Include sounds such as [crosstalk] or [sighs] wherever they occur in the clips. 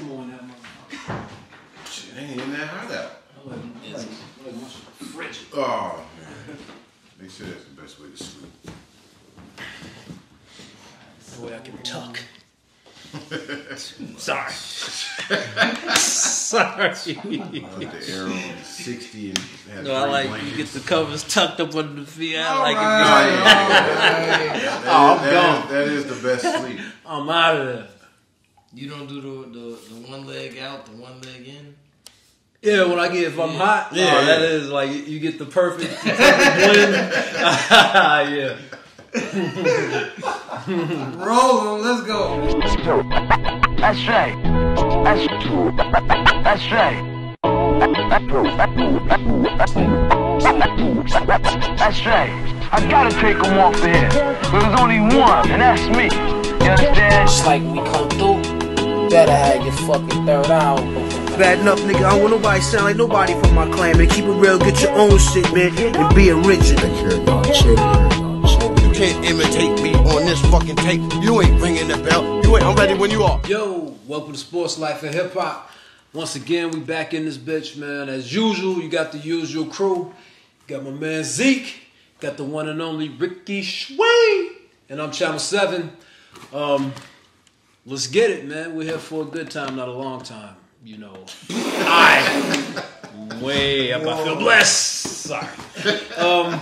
Come on, that motherfucker. Shit, ain't even that hot out. I like, I like, I like my shit frigid. Oh man, they say that's the best way to sleep. The way I can tuck. [laughs] Sorry. Sorry. Put the arrow on sixty and have No, I like blankets. you get the covers tucked up under the feet. I like Oh, it. yeah. [laughs] That Oh, is- I'm done. That is the best sleep. I'm out of there. You don't do the, the the one leg out, the one leg in. Yeah, when I get if I'm hot, Yeah. yeah, that is like you get the perfect, [laughs] the perfect blend. [laughs] yeah. [laughs] Roll 'em, let's go. That's right. That's true. That's right. That's true. That's right. I gotta take him off of here. There's only one, and that's me. You understand? Just like we come through, you better have your fucking third eye. Bad enough, nigga. I don't want nobody sound like nobody from my clan, man. Keep it real, get your own shit, man, and be original. You can't imitate me on this fucking tape. You ain't ringing the bell. You ain't. I'm ready when you are. Yo, welcome to Sports Life and Hip Hop. Once again, we back in this bitch, man. As usual, you got the usual crew. You got my man Zeke. Got the one and only Ricky Schway. And I'm Channel 7. Um, let's get it, man. We're here for a good time, not a long time. You know. [laughs] I way up. I feel blessed. Sorry. Um,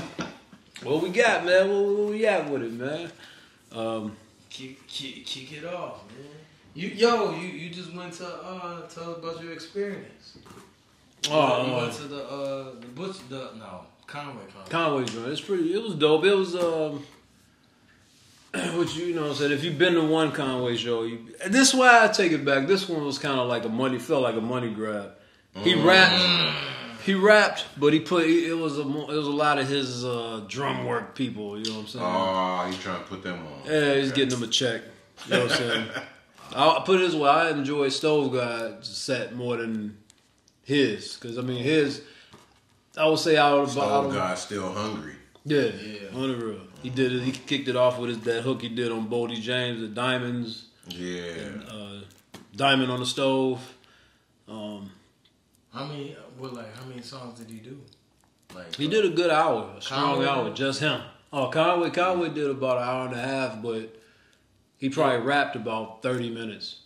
what we got, man? What, what we at with it, man? Um, Kick, kick, kick it off, man. You yo, you, you just went to uh tell us about your experience. oh, you uh, went to the uh the butch the no Conway Conway. Conway joint. It's pretty. It was dope. It was um, [clears throat] which you know, said if you've been to one Conway show, you, this why I take it back. This one was kind of like a money, felt like a money grab. He rapped, he rapped, but he put it was a it was a lot of his uh, Drumwork people. You know what I'm saying? Oh, you trying to put them on? Yeah, he's Okay. getting them a check. You know what I'm saying? [laughs] I'll put it this way: I enjoy Stove God's set more than his, because I mean his. I would say out of Oh God, still hungry. Yeah, Yeah. on the real. He did it. He kicked it off with his, that hook he did on Bodie James, the diamonds, Yeah. uh, diamond on the stove. Um, How many? What like how many songs did he do? Like he did a good hour, a strong Conway? hour, just him. Oh, Conway, Conway did about an hour and a half, but he probably rapped about thirty minutes,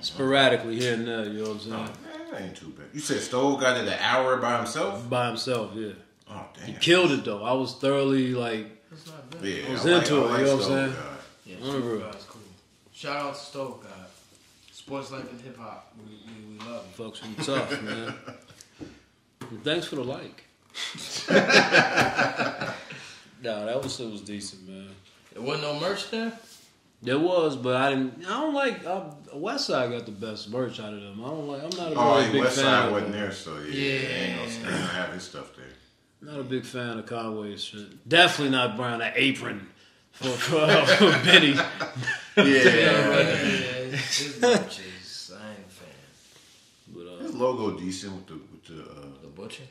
sporadically here and there. You know what I'm saying? Oh, that ain't too bad. You said Stove got it an hour by himself? By himself, yeah. Oh damn. He killed it though. I was thoroughly like, That's not bad. Yeah, I was like- into it, like you know what I'm saying? God. Yeah, On the Stove. God's cool. Shout out to Stove God. Sports life and hip hop. We, we, we love you. fucks me tough, [laughs] man. And thanks for the like. [laughs] nah, that was it was decent, man. There wasn't no merch there. There was, but I didn't. I don't like. Uh, West Side got the best merch out of them. I don't like. I'm not a Oh, really he big West fan. Side of wasn't them. there, so yeah, Yeah. Ain't gonna, they ain't gonna have his stuff there. Not a big fan of Conway's. Definitely not buying an apron for [laughs] for, for Benny. Yeah, [laughs] Yeah, his, his merch. I ain't a fan. But uh, his logo decent with the with the uh, The butcher.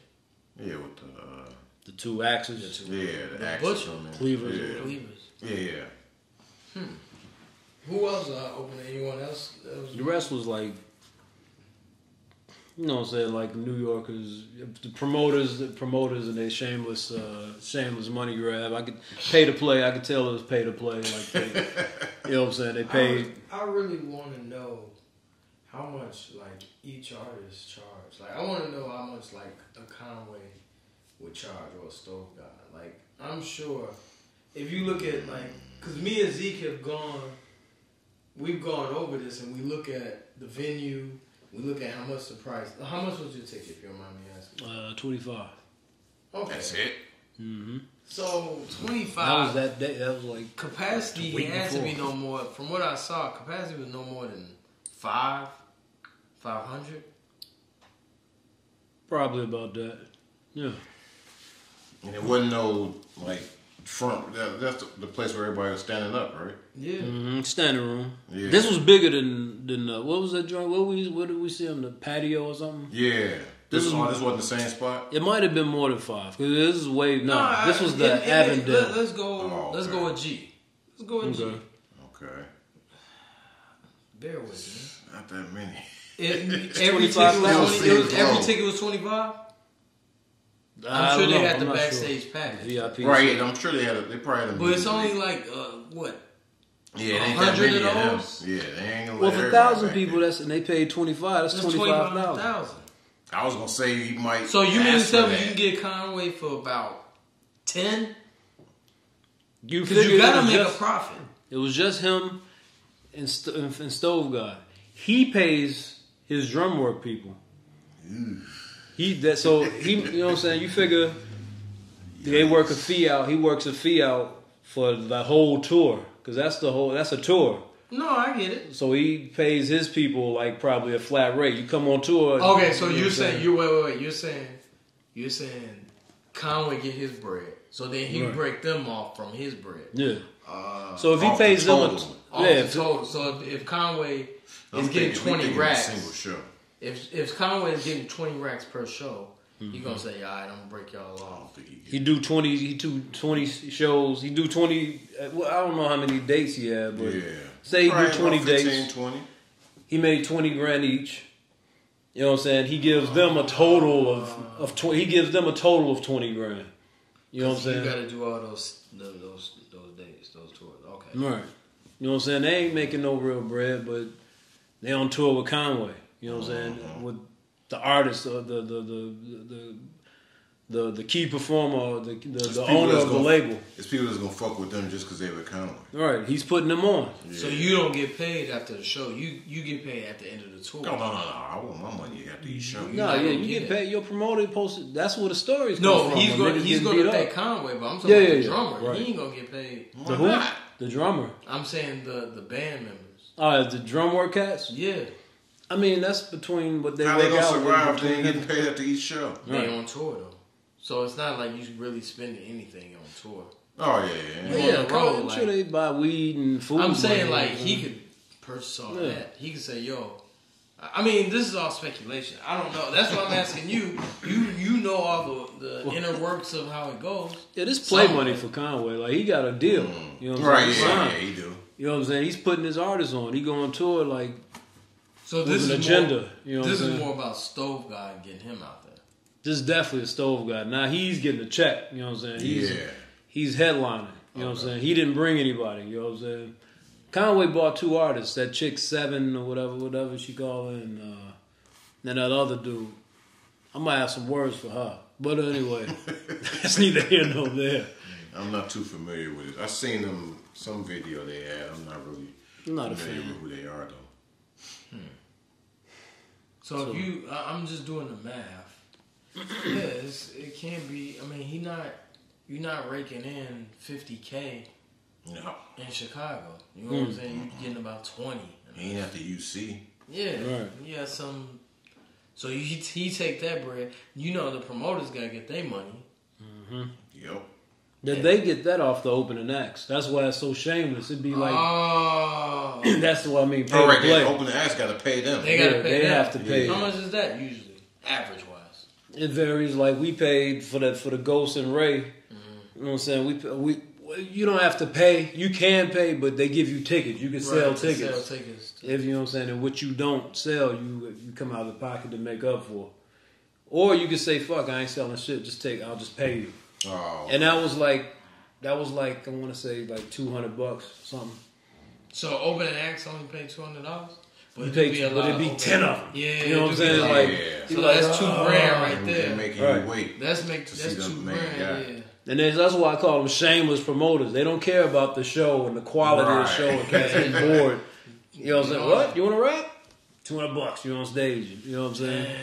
yeah with the uh, the two axes, yeah the, The axis Butcher. on there. Cleavers. Yeah, Cleavers. yeah, yeah. Who else uh, opened? Anyone else? Was the rest was like. You know what I'm saying? Like New Yorkers, the promoters, the promoters, and they shameless, uh, shameless money grab. I could pay to play. I could tell it was pay to play. Like, they, [laughs] you know what I'm saying? They paid. I, I really want to know how much like each artist charge. Like I want to know how much like a Conway would charge or a Stove God. Like I'm sure if you look at like because me and Zeke have gone, we've gone over this and we look at the venue. We look at how much the price. How much was your ticket? If you don't mind me asking. Uh, 25. Okay, That's it. Mm-hmm. so twenty five. That was that day. That was like Capacity The week had to be no more. From what I saw, capacity was no more than five, five hundred. probably about that. Yeah. And it wasn't no like front. That, that's the, the place where everybody was standing up, right? Yeah. hmm Standing room. Yeah. This was bigger than than uh, what was that joint? What we what did we see on the patio or something? Yeah. This, This is- this wasn't the same spot. It might have been more than five because this is way no. I- this was the it- it- Avondale. Let, us go. Oh, let's okay. go with G. Let's go with G. Okay. Okay. Bear with me. Not that many. It, [laughs] every, ticket was 20, it was, every ticket was 25 I I'm sure don't they know. had I'm the not sure. backstage package. VIP. Right, I'm sure they had. A, they probably had. A But it's only greet. like, uh, what? yeah, they a hundred of them. those? Yeah, they ain't gonna Well, let for thousand people, there. that's and they paid twenty five. That's That's twenty five thousand. 25,000. I was gonna say you might. So you mean to tell me you can get Conway for about 10? You Because you gotta make just, a profit. It was just him and, St- and Stove God. He pays his Drumwork people. He that so he you know what I'm saying. You figure they work a fee out. He works a fee out for the whole tour because that's the whole that's a tour. No, I get it. So he pays his people like probably a flat rate. You come on tour. Okay, so you know you're what saying you wait, wait, wait. You're saying you're saying Conway get his bread, so then he Right. break them off from his bread. yeah. Uh, So if he off the pays them, a, yeah, the total. So if, if Conway I'm is getting thinking- twenty thinking a racks, Single show. If if Conway is getting twenty racks per show, Mm-hmm. he gonna say, "All right, I'm gonna break y'all off." he. He do twenty. He do twenty shows. He do twenty. uh, Well, I don't know how many dates he had, but Yeah. say he Probably do twenty 15, dates. 20. He made twenty grand each. You know what I'm saying? He gives them a total of of twenty. He gives them a total of twenty grand. You know what I'm saying? You got to do all those those those, those dates, those tours. Okay. Right. You know what I'm saying? They ain't making no real bread, but they on tour with Conway. You know what I'm saying? With the artist, uh, the, the the the the the key performer, the the, the owner of the gonna- label. It's people that's gonna fuck with them just because they were Conway. Right. He's putting them on. So you don't get paid after the show. You you get paid at the end of the tour. No, no, no, no. I want my money after each show. No, not yeah, you get get paid. Your promoter posted. That's where the stories. No, come from, he's when gonna niggas he's gonna beat pay. Conway, but I'm talking Yeah, about yeah, the drummer. right. He ain't gonna get paid. Why The who? not? The drummer. I'm saying the the band members. Oh, the Drumwork cats. Yeah, I mean, that's between what they How they work gonna out. survive if they between ain't him. getting paid after each show? they on tour though, so it's not like you really spending anything on tour. Oh yeah, yeah. Yeah, yeah. Yeah, on the road, I'm like- they buy weed and food. I'm saying money. like he could purchase all Yeah. that. He could say, "Yo." I mean, this is all speculation. I don't know. That's why I'm asking you. You you know all the, the inner works of how it goes. Yeah, this play Somewhere. money for Conway. Like he got a deal. Mm. You know what I'm Right, saying? yeah, Signed. yeah, he do. You know what I'm saying? He's putting his artists on. He go on tour like So this an is agenda. More, you know this is more about Stove and getting him out there. This is definitely a stove guy. Now he's getting a check. You know what I'm saying? He's, Yeah. He's headlining. You know what I'm saying? He didn't bring anybody. You know what I'm saying? Conway bought two artists. That chick Seven or whatever, whatever she called her, and uh, then that other dude. I might have some words for her. But anyway, that's neither here nor there. I'm not too familiar with it. I've seen them some video they had. I'm not really I'm not a familiar fan. with who they are though. So, if you, I- I'm just doing the math. yeah, it can't be. I mean, he not. You're not raking in 50k No, in Chicago. You know what I'm saying? You're getting about 20. he ain't at the UC. Yeah, Right. yeah. Some. So he he take that bread. You know the promoters gotta get their money. Mm-hmm. Yep. That they get that off the opening acts. That's why it's so shameless. It'd be like oh, [clears throat] that's what I mean. Pay All to right, play. they open the ass got to pay them. they gotta Yeah, pay. they that. have to pay. How much is that usually, average wise? It varies. Like we paid for that for the Ghost and Rae. Mm-hmm. You know what I'm saying? We we you don't have to pay. You can pay, but they give you tickets. You can sell Right, to tickets. Sell tickets. If you know what I'm saying, and what you don't sell, you you come out of the pocket to make up for. Or you can say, "Fuck, I ain't selling shit. Just take. I'll just pay you." Oh, And that was like, that was like I want to say like two hundred bucks something. So opening acts only pay two hundred dollars. You pay, but it'd be ten of them. Yeah, you know what I'm saying? like- Like, Yeah. So like, that's two "Oh." grand right They- they there. making Right. you wait. That's make To that's see two make grand. it, Yeah. And that's, that's why I call them shameless promoters. They don't care about the show and the quality of the show and cats getting [laughs] bored. You know what I'm saying? What? You want to rap? 200 bucks. You on stage. You know what I'm saying?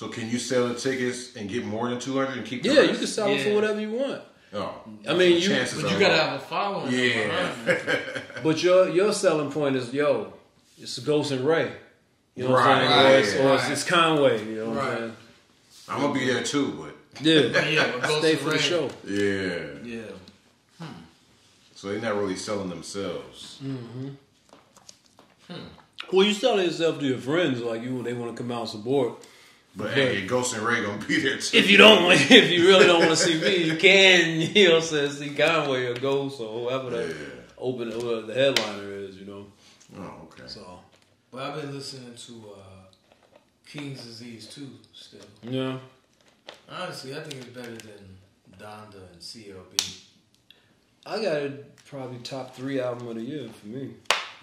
So can you sell the tickets and get more than two hundred and keep? The Yeah, you can sell it for whatever you want. Oh, I mean, you- But you gotta low. have a following. Yeah. [laughs] But your your selling point is, yo, it's Ghost and Rae. You know what I'm Right, saying? Or, it's, or right. it's Conway. You know what Right. I'm saying? I'm gonna be there too, but Yeah. Yeah, but Ghost [laughs] Stay and for the show. yeah. Yeah. So they're not really selling themselves. Hmm. Well, you selling yourself to your friends, like you, when they want to come out and support. But hey, Ghost and Rae gonna be there too. If you don't, [laughs] [laughs] if you really don't want to see me, you can, [laughs] you know, what I'm saying, see Conway or Ghost or whoever that Yeah. open whoever the headliner is, you know. Oh, okay. So But I've been listening to uh, King's Disease II. Still, Yeah. honestly, I think it's better than Donda and CLB. I got it probably top three album of the year for me.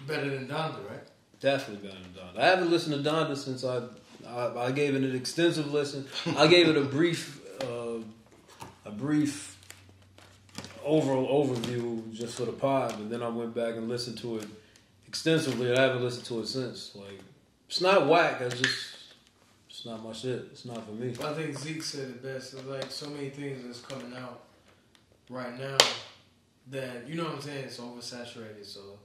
Better than Donda, right? Definitely better than Donda. I haven't listened to Donda since I I, I gave it an extensive listen. I gave it a brief uh, a brief overall overview just for the pod, and then I went back and listened to it extensively. I haven't listened to it since. Like it's not whack. It's just it's not my shit. It's not for me. I think Zeke said it best. It's like so many things that's coming out right now that you know what I'm saying. It's oversaturated, so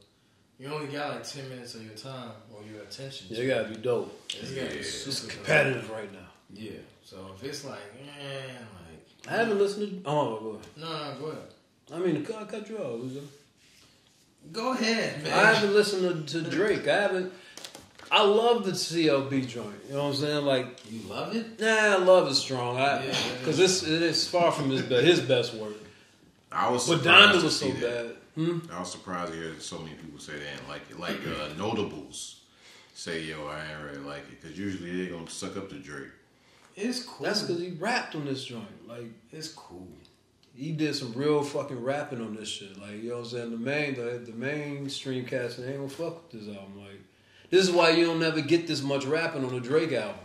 you only got like ten minutes of your time or your attention. Yeah, it gotta be dope. It's gotta be It's super dope. competitive right now. Yeah. So if it's like, eh, like I haven't listened to. Oh, go ahead. no, no, go ahead. I mean, I cut you off. Luzo. Go ahead, man. I haven't listened to, to Drake. I haven't. I love the CLB joint. You know what I'm saying? Like, You love it? nah, I love is strong. I Yeah. because it's it is far from his best his best work. I was But surprised Donda was so see that. bad. Hmm? I was surprised to hear so many people say they didn't like it. Like uh, notables say, "Yo, I ain't really like it," because usually they're gonna suck up to Drake. It's cool. That's because he rapped on this joint. Like it's cool. he did some real fucking rapping on this shit. Like you know what I'm saying? The main the the mainstream cast ain't gonna fuck with this album. Like this is why you don't never get this much rapping on a Drake album.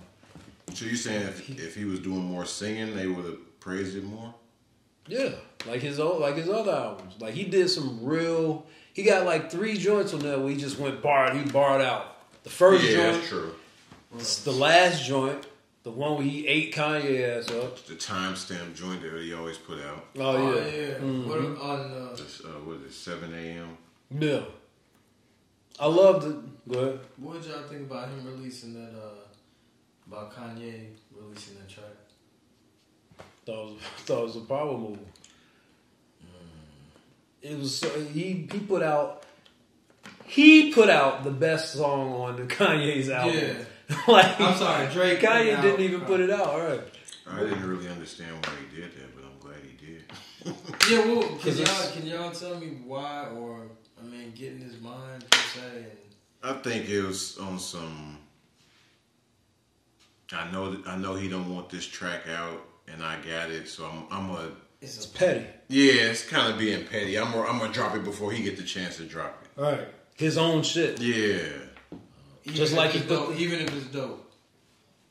So you saying if if he was doing more singing, they would have praised it more? Yeah, like his old, like his other albums. Like he did some real. He got like three joints on there where he just went barred. He barred out. The first yeah, joint, that's true. the last joint, the one where he ate Kanye ass up. The timestamp joint that he always put out. Oh, Oh yeah, yeah. Mhm. What on uh, This, uh, what is it? Seven a.m. yeah. I loved it. Go ahead. what did y'all think about him releasing that uh about Kanye releasing that track? Thought it was, [laughs] thought it was a power move. It was so, he he put out he put out the best song on the [laughs] Kanye's album. Yeah. [laughs] like I'm sorry, Drake Kanye it didn't out. even put uh, it out. All right. I didn't really understand why he did that, but I'm glad he did. Yeah, well, can 'Cause y'all can y'all tell me why or I mean get in his mind per se and I think it was on some. I know that I know he don't want this track out, and I got it, so I'm I'm a it's It's a petty. yeah. It's kind of being petty. I'm gonna, I'm gonna drop it before he get the chance to drop it. All right. His own shit. Yeah, even Just like it's he put dope, the- even if it's dope.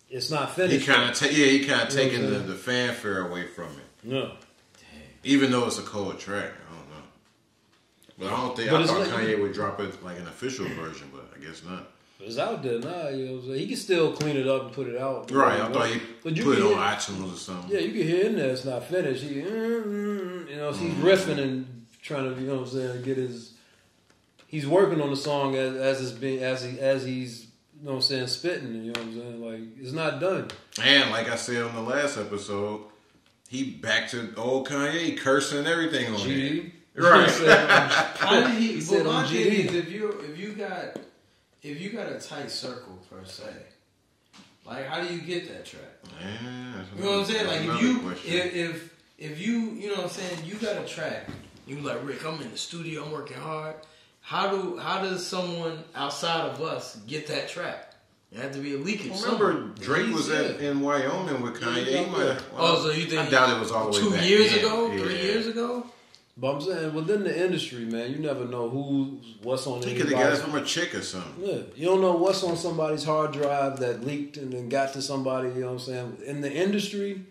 It's not finished. he kind of ta- yeah he kind of taking the, the fanfare away from it, no. even though it's a cold track. I don't know, but I don't think But I thought like- Kanye would drop it like an official version, but I guess not. It's out there now. You know what I'm saying? He can still clean it up and put it out. Right, I thought he But you put it can on hear- iTunes or something. Yeah, you can hear in there it's not finished. He, mm, mm, you know, he's riffing and trying to, you know what I'm saying, get his. He's working on the song as as it's being as he as he's, you know what I'm saying, spitting. You know what I'm saying? Like it's not done. And like I said on the last episode, he back to old Kanye cursing everything on GD. it. Right. He said, How [laughs] did he? He but said my on thing GD. is, if you if you got if you got a tight circle per se, like how do you get that track? That's You know what I'm saying? Like if you question. if if if you you know what I'm saying, you got a track. You like Rick, I'm in the studio, I'm working hard. How do how does someone outside of us get that track? It had to be a leakage. Remember, somewhere. Drake was Yeah. at, in Wyoming with Kanye. He might have, Oh, so you think I doubt it was all the way two back years ago, Yeah. three years ago? But I'm saying within the industry, man, you never know who's what's on He could have got from a chick or something. Yeah, you don't know what's on somebody's hard drive that leaked and then got to somebody. You know what I'm saying? In the industry,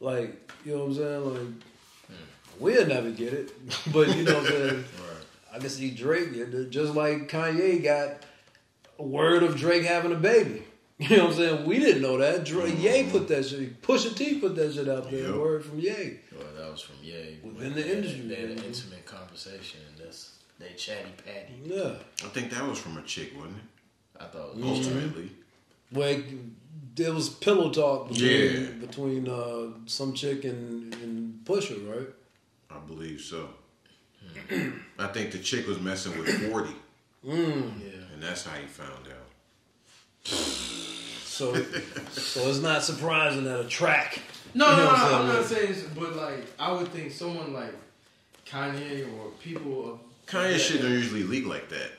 like you know what I'm saying, like hmm. we'll never get it, [laughs] but you know what I'm saying. [laughs] I can see Drake just like Kanye got word of Drake having a baby. [laughs] You know what I'm saying? We didn't know that. Drake, Ye put that shit. Pusha T put that shit out there. Yep. Word from Ye. Well, that was from Ye. Within the They had- industry, they had an intimate conversation, and that's they chatty patty. Yeah. I think that was from a chick, wasn't it? I thought it was Mm-hmm. Ultimately. Where there was pillow talk between Yeah. between uh, some chick and, and Pusha, right? I believe so. [clears throat] I think the chick was messing with 40, yeah. and that's how he found out. [sighs] So, so it's not surprising that a track. No, You know no, no, I'm I'm not saying? saying, but like I would think someone like Kanye or people of Kanye that- shit don't usually leak like that.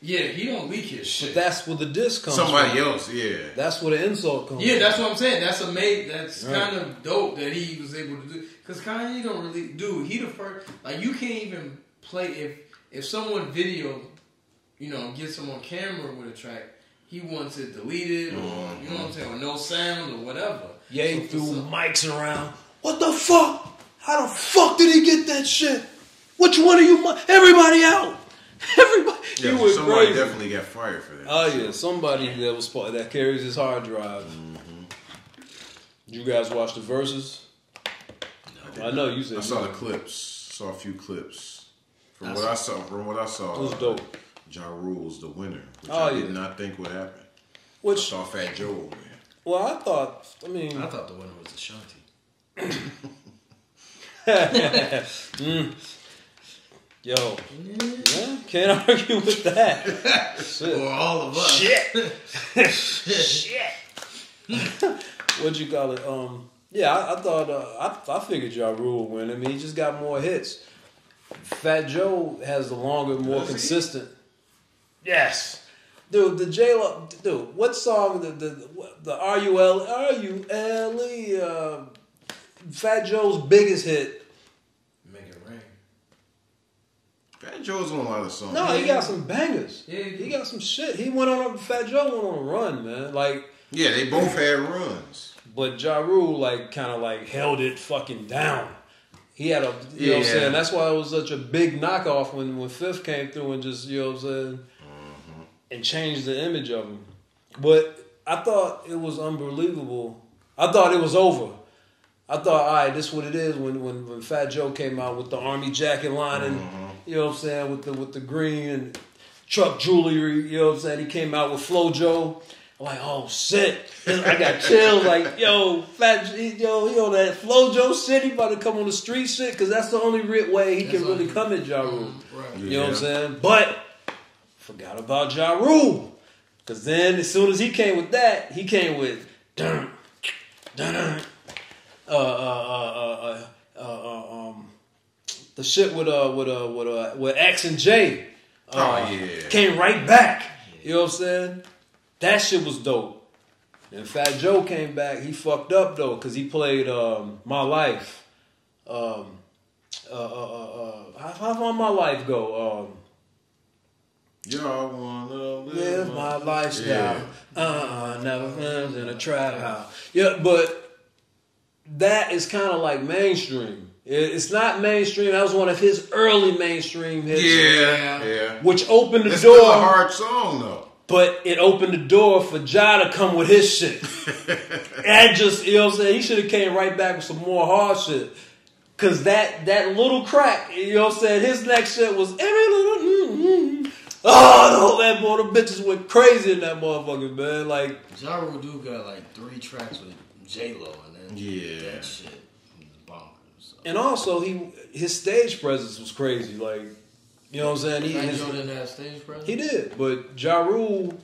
Yeah, he don't leak his shit. But shit. that's where the disc comes Somebody from. else, yeah. That's where the insult comes yeah, from. that's what I'm saying. That's amazing. That's Right. kind of dope that he was able to do. Because Kanye don't really do. He the first. Like you can't even play if if someone video, you know, gets him on camera with a track. He wants it deleted, or you know what I'm saying, or no sound, or whatever. Ye So- threw so- mics around. What the fuck? How the fuck did he get that shit? Which one of you? mu- Everybody out. [laughs] Everybody. Yeah, he somebody crazy. definitely got fired for that. Oh yeah, somebody that was part that carries his hard drive. Did you guys watch the Verzuz? I know you said I saw you- the clips. Saw a few clips. From what I saw, from what I saw, It was uh, dope. Ja Rule's the winner, which Oh, I did not think would happen. I Which saw Fat Joe over there. well, I thought. I mean, I thought the winner was Ashanti. [laughs] yo, yeah, can't argue with that. Shit. Or all of us. Shit. [laughs] Shit. What'd you call it? Um, yeah, I, I thought uh, I, I figured Ja Rule would win. I mean, he just got more hits. Fat Joe has the longer, more Does he? Consistent. Yes, dude. The J Lo, dude. What song? The the the R U L R U L E. uh, Fat Joe's biggest hit. Make it rain. Fat Joe's on a lot of songs. No, he got some bangers. Yeah, he he got some shit. He went on a Fat Joe went on a run, man. Like. Yeah, they both had runs. But Ja Rule, like, kind of like held it fucking down. He had a, you know what I'm saying? That's why it was such a big knockoff when, when Fifth came through and just, you know what I'm saying? And change the image of him. But I thought it was unbelievable. I thought it was over. I thought, all right, this is what it is when, when, when Fat Joe came out with the army jacket line and, mm-hmm. you know what I'm saying, with the with the green and truck jewelry, you know what I'm saying? He came out with Flow Joe. I'm like, oh shit. I got chills like, yo, Fat Joe, yo, he on that Flow Joe shit, he about to come on the street shit, because that's the only way he can That's really come at Ja Rule. Mm-hmm. Right. You know what I'm saying? But forgot about Ja Rule. Cause then as soon as he came with that, he came with dun dun uh uh uh uh uh, uh um the shit with uh with uh with uh with X and J. Uh, Oh, yeah. Came right back. You know what I'm saying? That shit was dope. And Fat Joe came back. He fucked up though, cause he played um, My Life. Um, uh, uh, uh, uh, how, how my life go? Um, Y'all wanna live, live my lifestyle. Yeah. Uh, never friends in a trap house. Yeah, but that is kind of like mainstream. It's not mainstream. That was one of his early mainstream hits. Yeah, yeah. Which opened the It's door. still a hard song though. But it opened the door for Ja to come with his shit. [laughs] and just, you know what I'm saying? He should have came right back with some more hard shit. Cause that that little crack, you know what I'm saying? His next shit was every little mm, mm. Oh no, that boy, the bitches went crazy in that motherfucker, man. Like Ja Rule do got like three tracks with J Lo, and then Yeah. that shit was bonkers. So. and also he his stage presence was crazy. Like, you know what I'm saying? He, Fat his- didn't have stage presence. He did, but Ja Rule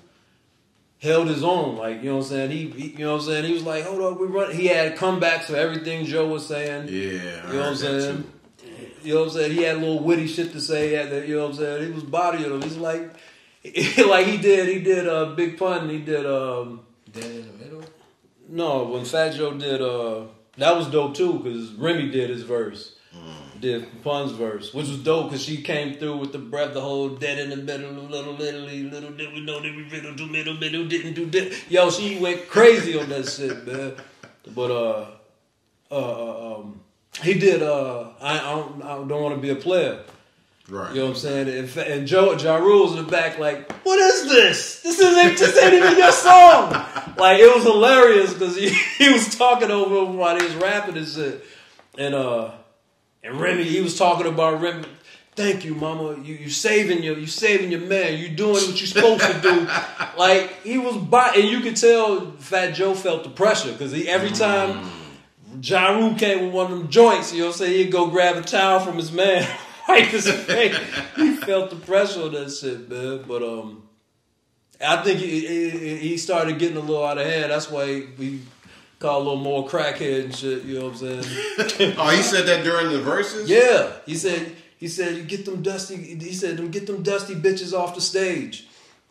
held his own. Like you know what I'm saying. He, he- you know what I'm saying. He was like, hold up, we run. He had comebacks for everything Joe was saying. Yeah, You know what I'm saying? too. You know what I'm saying. He had a little witty shit to say. He had that, you know what I'm saying. He was bodying him. He's like, [laughs] like he did. He did a uh, big pun. He did. um Dead in the middle. No, when Fat Joe did. uh That was dope too because Remy did his verse. Did Pun's verse, which was dope because she came through with the breath, the whole dead in the middle, little, little, little, did we know that we riddle do middle, middle, didn't do that. Yo, she went crazy on that shit, man. But, uh, uh, uh um, he did, uh, I, I don't, I don't want to be a player. Right. You know what I'm saying? And, and Joe, Ja Rule's in the back, like, what is this? This isn't, this ain't even your song. [laughs] Like, it was hilarious because he, [laughs] he was talking over him while he was rapping and shit. And, uh, and Remy, he was talking about Remy. Thank you, Mama. You you saving your you saving your man. You doing what you're supposed to do. [laughs] like he was by, and you could tell Fat Joe felt the pressure because he every time Ja Rule came with one of them joints, you know what I'm saying? He'd go grab a towel from his man, [laughs] wipe his face. he felt the pressure on that shit, man. But um, I think he, he, he started getting a little out of hand. That's why we call a little more crackhead and shit. You know what I'm saying? [laughs] Oh, he said that during the Verzuz. yeah, he said. He He said, "You get them dusty." He said, "Them get them dusty bitches off the stage."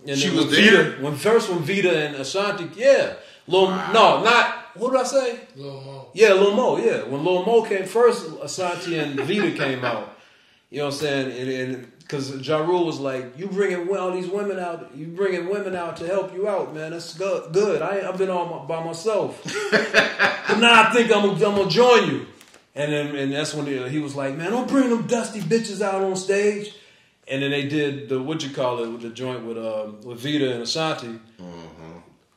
And She was when there? Vita, when first when Vita and Ashanti, yeah, Lil, no, not what did I say? Lil Mo. Yeah, Lil Mo. Yeah, when Lil Mo came first, Ashanti and Vita came out. You know what I'm saying? And because Ja Rule was like, "You bringing all these women out? You bringing women out to help you out, man? That's good. Good. I I've been all my, by myself, [laughs] but now I think I'm gonna, I'm gonna join you." And then and that's when he, he was like, "Man, don't bring them dusty bitches out on stage." And then they did the what you call it with the joint with um, with Vita and Ashanti.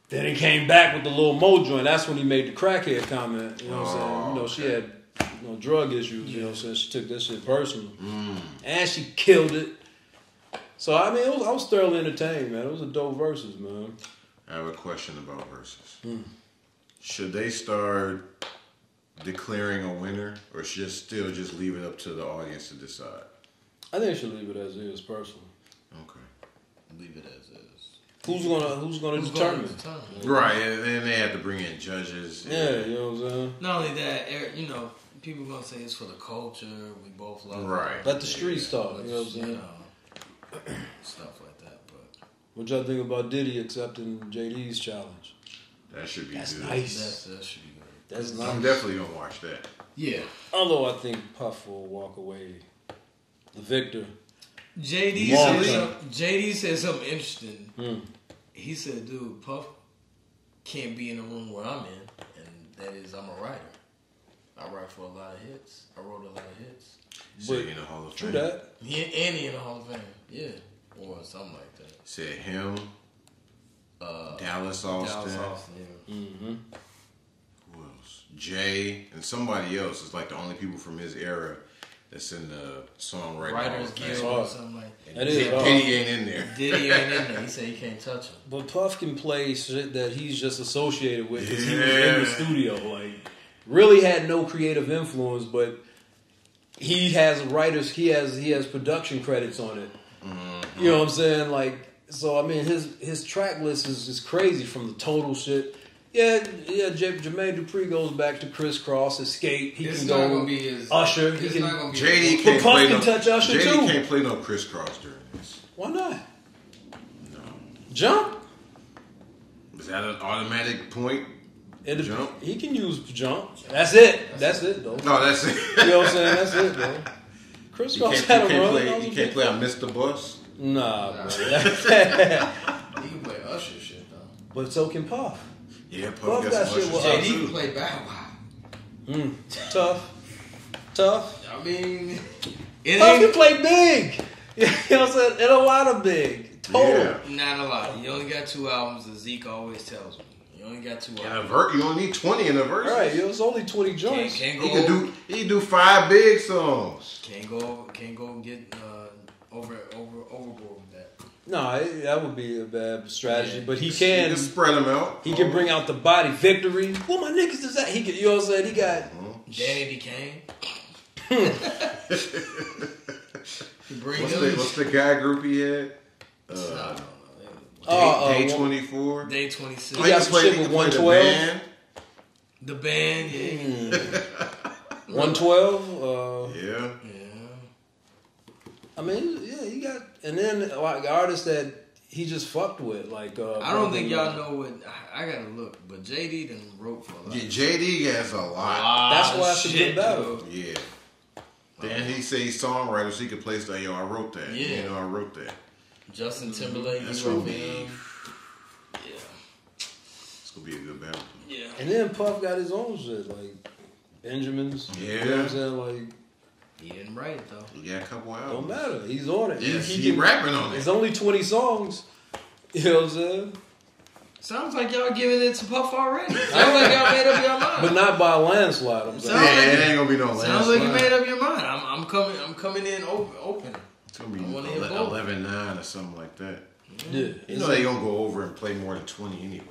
Then he came back with the little Mo joint. That's when he made the crackhead comment. You know what I'm saying? You know, she oh, had you know, drug issues. You know, what I'm saying she took that shit personal, mm. and she killed it. So I mean, it was, I was thoroughly entertained, man. It was a dope Verzuz, man. I have a question about Verzuz. Hmm. Should they start declaring a winner, or should just still just leave it up to the audience to decide? I think I should leave it as is, personally. Okay. Leave it as is. Who's gonna Who's gonna Who's determine? gonna determine? Right, and then they have to bring in judges. Yeah, you know what I'm saying. Not only that, er- you know, people gonna say it's for the culture. We both love it. Right. Let the streets talk. You know what I'm You saying. know, [clears throat] stuff like that. But What y'all think about Diddy accepting JD's challenge? That should be That's good. nice. that's that should be good. That's nice. I'm definitely gonna watch that. Yeah. Although I think Puff will walk away the victor. JD Long said, JD said something interesting. Hmm. He said, "Dude, Puff can't be in the room where I'm in, and that is I'm a writer. I write for a lot of hits. I wrote a lot of hits. Say in the Hall of True Fame. that. He and he in the Hall of Fame, yeah, or something like that. Said him, Uh, Dallas Austin. Dallas Austin, yeah. Mm-hmm. Who else? Jay and somebody else is like the only people from his era that's in the songwriting. Hall Writers of Fame. Guild hard. or something like That Diddy is hard. ain't in there. Diddy ain't in there. He said he can't touch him. But Puff can play shit that he's just associated with because he was in the studio. Like, really had no creative influence, but he has writers. He has he has production credits on it. You mm-hmm. know what I'm saying? Like, so I mean, his his track list is just crazy from the total shit. Yeah, yeah. J- Jermaine Dupri goes back to Kris Kross, Escape. He It's can go gonna be his Usher. He can. not be JD can't play can no. touch Usher, JD too. can't play no Kris Kross during this. Why not? No. Jump. Is that an automatic point? It, Jump? He can use jump. That's it. That's it though. No, that's it. You know what I'm saying? That's it, bro. Chris [laughs] You can't, had you a can't run. play. That was You can't play. I missed the bus. Nah, bro. [laughs] [laughs] He can play Usher shit though. but so can Puff. Yeah, Puff Puff got got some shit Usher with stuff JD can too. play Bow Wow. Mm. Tough. Tough. I mean, it Puff can play big. [laughs] You know what I'm saying? And a lot of big. Total. Yeah. not a lot. You only got two albums, as Zeke always tells me. You only got two In a albums. ver- you only need twenty in a verse. Right, it was only 20 Can't, joints. can't He go. can do. He can do five big songs. Can't go. Can't go get uh, over over overboard with that. No, that would be a bad strategy. Yeah. But he He can. can spread them out. He can bring out the body victory. Who my niggas is that? He can, you know what I'm saying? He got Danny Duquesne. you bring What's the What's the guy group he had? I don't know. uh, Day uh, twenty four. Day twenty six. He got some shit with 112. The band. Yeah. Hmm. [laughs] 112. Uh, Yeah. yeah. I mean, yeah, he got, and then like the artists that he just fucked with, like uh, I don't think y'all know what. I, I gotta look, but JD done wrote for a lot. Yeah, JD has a lot. lot That's why it's a shit, good battle. Yeah. Then he say he's songwriters. He could play stuff. Yo, I wrote that. Yeah. You know, I wrote that. Justin Timberlake, That's he wrote gonna for be. him. Yeah. It's gonna be a good battle. Yeah. And then Puff got his own shit, like Benjamin's. You know what Yeah. I'm saying? Like, He didn't write it though. Yeah, a couple hours. don't matter. He's on it. Yes, he rapping on it. It's only 20 songs. [laughs] You know what I'm saying? Sounds like y'all giving it to Puff already. [laughs] Sounds like y'all made up your mind. But not by a landslide. I'm saying. Yeah, like it ain't gonna be no Sounds like you made up your mind. I'm, I'm coming. I'm coming in open. open. It's gonna be I wanna hear ele- both. 11-9 or something like that. Yeah. You know they gonna go over and play more than twenty anyway.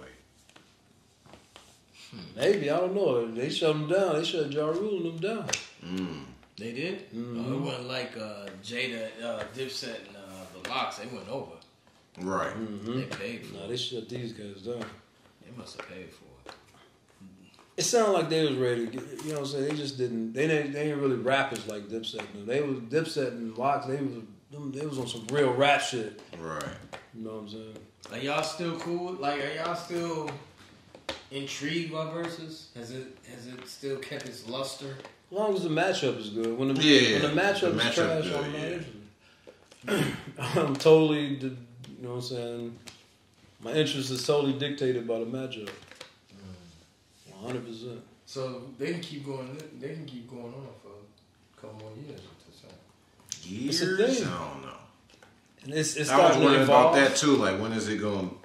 Maybe, I don't know. They shut them down. They shut Ja Rule them down. Mm. They did. Mm-hmm. Oh, it wasn't like uh, Jada, uh, Dipset, and uh, the LOX. They went over. Right. Mm-hmm. They paid for Nah, it. they shut these guys down. They must have paid for it. It sounded like they was ready to get. You know what I'm saying? They just didn't. They didn't. They ain't really rappers like Dipset. No. They was Dipset and LOX. They was. them- They was on some real rap shit. Right. You know what I'm saying? Are y'all still cool? Like, are y'all still intrigued by Verzuz? Has it has it still kept its luster? As long as the matchup is good. When the Yeah, when the matchup the is matchup trash, good, I'm not yeah. interested. [clears throat] I'm totally. You know what I'm saying? My interest is totally dictated by the matchup. Mm. 100. percent So they can keep going. They can keep going on for a couple more years. What they're saying. Years? It's a I thing. don't know. And it's it's I was starting to wondering about that too. Like, when is it going to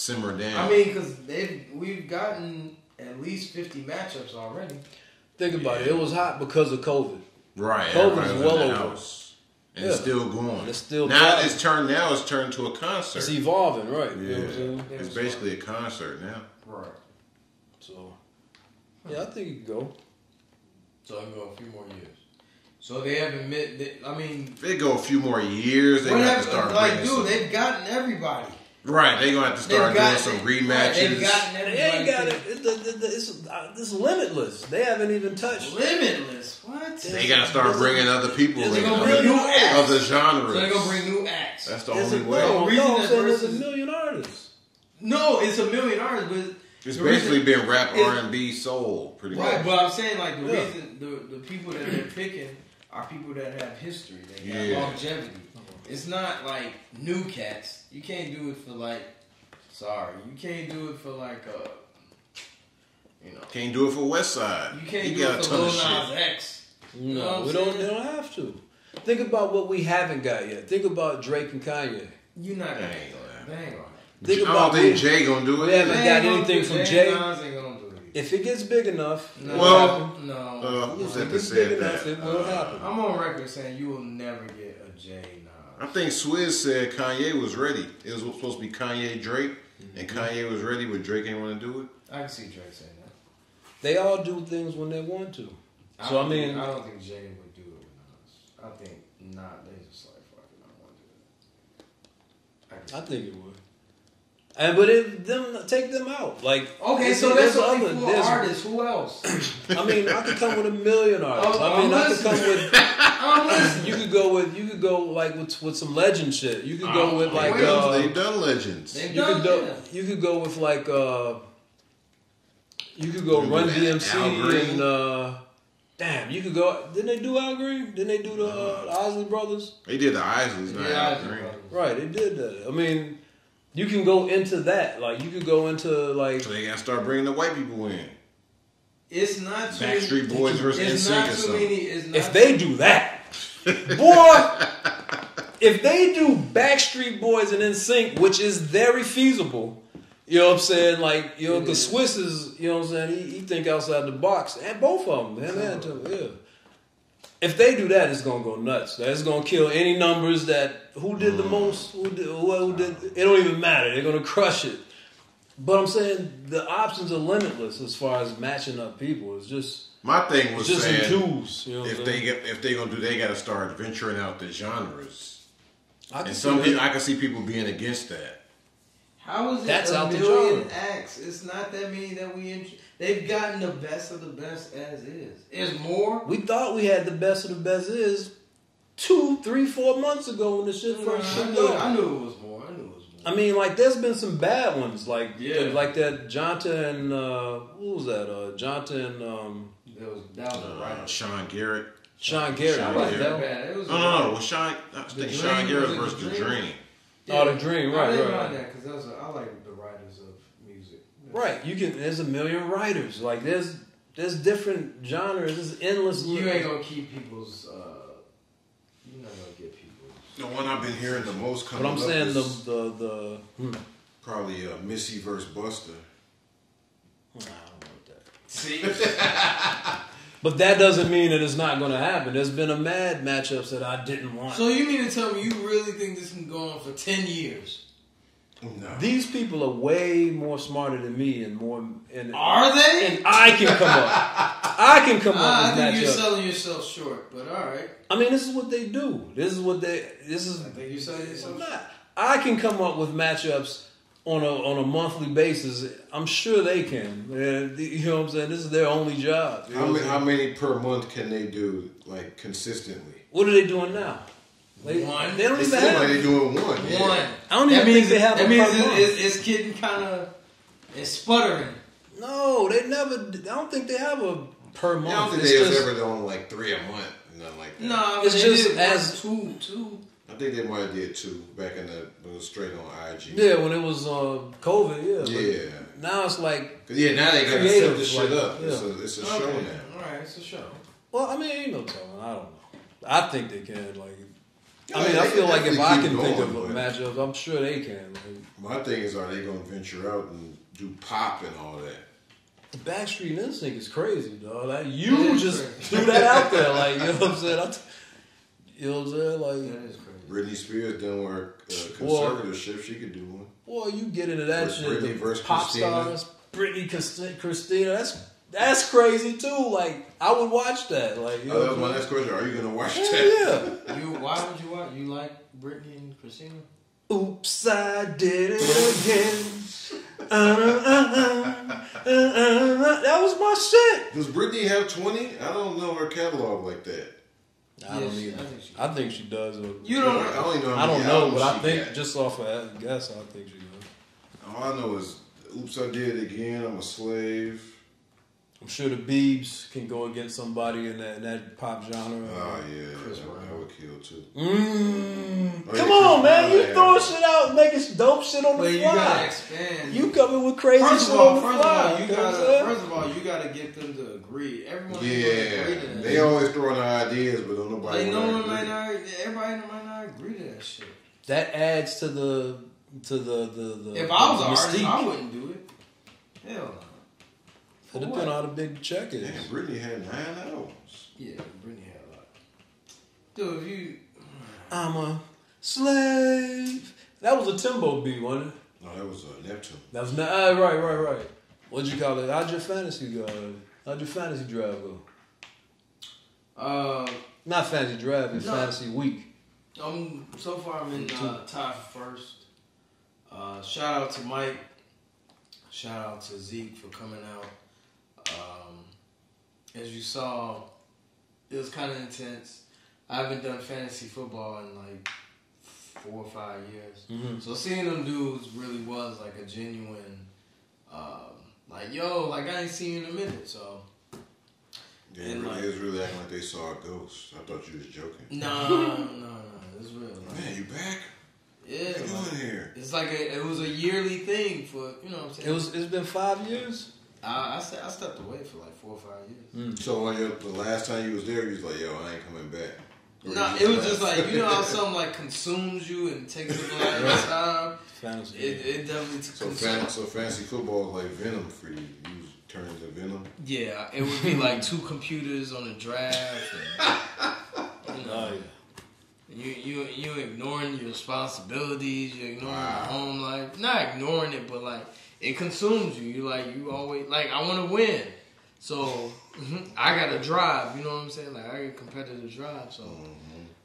simmer down? I mean, because they we've gotten at least fifty matchups already. Think about it. It was hot because of COVID. right. COVID everybody is well over. house. And it's still going. It's still now. going. It's turned. Now it's turned to a concert. It's evolving, right? You know yeah, what I'm saying? it's basically a concert now. Right. So, yeah, I think you can go. So I go a few more years. So they haven't met. They, I mean, If they go a few more years, they what have to start like, dude, some- they've gotten everybody. Right, they gonna have to start They've got- doing some they- rematches. right, they've They ain't got it. it, the, the, the, it's, uh, it's limitless. They haven't even touched. Limitless. What? They gotta start bringing other people Is it in gonna other, bring new acts? other So genres. they're gonna bring new acts. That's the There's only a, way. no, The reason no, I'm there's a million artists. No, it's a million artists, but It's the basically reason- been rap, R and B, soul, pretty Right, much. but I'm saying like the Yeah. reason the the people that they're picking are people that have history, they have Yeah. longevity. It's not like new cats. You can't do it for like. Sorry, you can't do it for like a. you know, Can't do it for West Side. you can't he do got it a for ton Lil of Nas shit. X. You know No, I'm we don't. saying? They don't have to. Think about what we haven't got yet. Think about Drake and Kanye. You're not gonna That do ain't that. They ain't gonna. Think I don't about think we- Jay gonna do it. we haven't either. Got anything from Jay Jay. Nas ain't gonna do it. If it gets big enough, No, Well, no. Uh, who's If that it that gets big said enough, it will Uh, happen. I'm on record saying you will never get a Jay I think Swizz said Kanye was ready. It was supposed to be Kanye Drake, and Mm-hmm. Kanye was ready, but Drake ain't want to do it. I can see Drake saying that. They all do things when they want to. So I mean, think, I don't think Jay would do it with Nas. I think not. They just like fuck it. I want to do it. I think it would. And but if them take them out, like Okay, so that's there's only other- four there's- artists. Who else? I mean, I could come with a million artists. Oh, I mean, I'm I could come with. [laughs] I'm. You could go with. You could go like with with some legend shit. You could go with like. wait, Uh, they've done legends. They- you could Yeah. go. You could go with like. uh You could go You Run DMC and. uh Damn, you could go. Didn't they do Al Green? Didn't they do the uh, Isley Brothers? They did the Isleys, not Yeah, I Al do. Green. Right, they did that. I mean, you can go into that. Like you could go into like. So they gotta start bringing the white people in. It's not too Backstreet Boys versus It's NSYNC not or too something. many. It's not If they do that, [laughs] boy, if they do Backstreet Boys and NSYNC, which is very feasible, you know what I'm saying? Like, you know, because Swizz is, you know what I'm saying? He, he think outside the box, and both of them, him and Tim, yeah. If they do that, it's gonna go nuts. That's gonna kill any numbers that who did the mm. most, who did, who, who did. It don't even matter. They're gonna crush it. But I'm saying the options are limitless as far as matching up people. It's just, My thing was it's just in saying twos. You know if I'm they get if they gonna do, they gotta start venturing out the genres. I can And some people, I can see people being against that. How is it That's a out million genre. acts? It's not that many that we. Int- They've gotten the best of the best as is. Is more. We thought we had the best of the best is two, three, four months ago when the shit first I shipped knew, out. I knew it was more. I knew it was more. I mean, like there's been some bad ones, like Yeah. like that Jonta and uh, what was that? Uh, Jonta and um, There was that was Uh, writer. Sean Garrett. Sean Garrett. Sean That right? wasn't Garrett. that bad. It was No, no, no. writer. Well, Sean, I think The Sean Garrett was versus The the Dream? Dream. Oh, the Dream, I right, didn't right, mind right. that because that was a, I like the writers of music. Right, you can. There's a million writers. Like there's there's different genres. There's endless. You ain't gonna keep people's. Uh, you're not gonna get people's. The one I've been hearing the most coming But I'm up saying the is the the. Hmm. probably uh, Missy versus Busta. I don't know that. See, [laughs] But that doesn't mean that it's not going to happen. There's been a mad matchups that I didn't want. so you mean to tell me you really think this can go on for ten years? No. These people are way more smarter than me and more and Are they? and I can come up. [laughs] I can come Ah, I up think with you're matchups. selling yourself short, but all right. I mean, this is what they do. This is what they. This is I think you're selling yourself. I'm not. I can come up with matchups on a on a monthly basis, I'm sure they can. Man, you know what I'm saying? This is their only job. How many, how many per month can they do like consistently? What are they doing now? They, One. they don't It even seems have. like they're doing one. yeah. One. I don't That even means think they have That a means it's, it's, it's getting kind of it's sputtering. No, they never. I don't think they have a per month. I don't think It's they was just- ever doing like three a month, nothing like that. No, It's they just did as- two, two. I think they might have did two back in the when it was straight on IG. Yeah, when it was uh, COVID, yeah. but Yeah. Now it's like yeah, now they gotta set this shit like, up. It's a, it's a Okay. show now. All right, it's a show. well, I mean, ain't no telling. I don't know. I think they can. Like, I Yeah, mean, I feel like if I keep can think of a but- I'm sure they can. Like, My thing is, are they gonna venture out and do pop and all that? the Backstreet NSYNC is crazy, dog. Like, you just threw that out there, like you know what I'm [laughs] saying. I t- you know what I'm saying? Like, is crazy. Britney Spears done work uh, Well- conservatorship. She could do one. boy, you get into that Verzuz shit. Britney versus pop Christina. stars, Britney, Christina. That's that's crazy too. Like, I would watch that. Like, you know Oh, that was my I'm next question. Are you gonna watch saying? that? Yeah, yeah. [laughs] You why would you watch? You like Britney and Christina? Oops, I did it again. Uh, uh, uh, uh, uh, that was my shit. Does Britney have twenty? I don't know her catalog like that. I don't Yes, either. I think she- I think she does. You don't I don't know. I don't know, but I think got. just off of that guess, I think she does. all I know is, "Oops, I did it again." I'm a slave. I'm sure the Beebs can go against somebody in that, in that pop genre. Oh yeah, Chris that, Brown. that would kill too. Mm. Oh, yeah, Come on, Chris man! You yeah. throwing shit out, making dope shit on the But you gotta fly. expand. You coming with crazy First shit of all, on the first of fly. all, you know what I'm gotta first of all you gotta get them to agree. Everyone Yeah, agree to that. they always throwing out ideas, but don't nobody. Like no wanna one agree. might not. Everybody might not agree to that shit. that adds to the to the the, the If I was an the artist. I wouldn't do it. Hell no. It depends on how the big check is. Damn, Britney had nine albums. Yeah, Britney had a lot. Dude, if you I'm a slave. That was a Timbo beat, wasn't it? No, that was uh, Neptune. That was not uh, right, right, right. What'd you call it? How'd your fantasy go? How'd your fantasy drive go? uh, Not fantasy drive, it's No. fantasy week. I'm so far I'm in uh, tie for first. Uh, shout out to Mike. Shout out to Zeke for coming out. As you saw, it was kind of intense. I haven't done fantasy football in like four or five years, Mhm. so seeing them dudes really was like a genuine, um, like yo, like I ain't seen you in a minute. So They, And really, like- they was really acting like they saw a ghost. I thought you was joking. no, no, no, it's real. Like, Man, you back? yeah, What you like, doing here? It's like a, it was a yearly thing for you know what I'm saying. It was. It's been five years. I I, ste- I stepped away for like four or five years. Hmm. So when you, the last time you was there, you was like, "Yo, I ain't coming back." No, you it was just like you know how [laughs] something like consumes you and takes a lot of [laughs] your time. Fantasy. It, it definitely took so, fan, so fancy football is like Venom for you. You turn into Venom. Yeah, it would be like two computers on a draft. And, [laughs] you know, Oh yeah. you you you ignoring your responsibilities. You're ignoring Wow. your home life. Not ignoring it, but like it consumes you. You like you always like I want to win. So [laughs] I got to drive. You know what I'm saying? Like I got competitive drive. So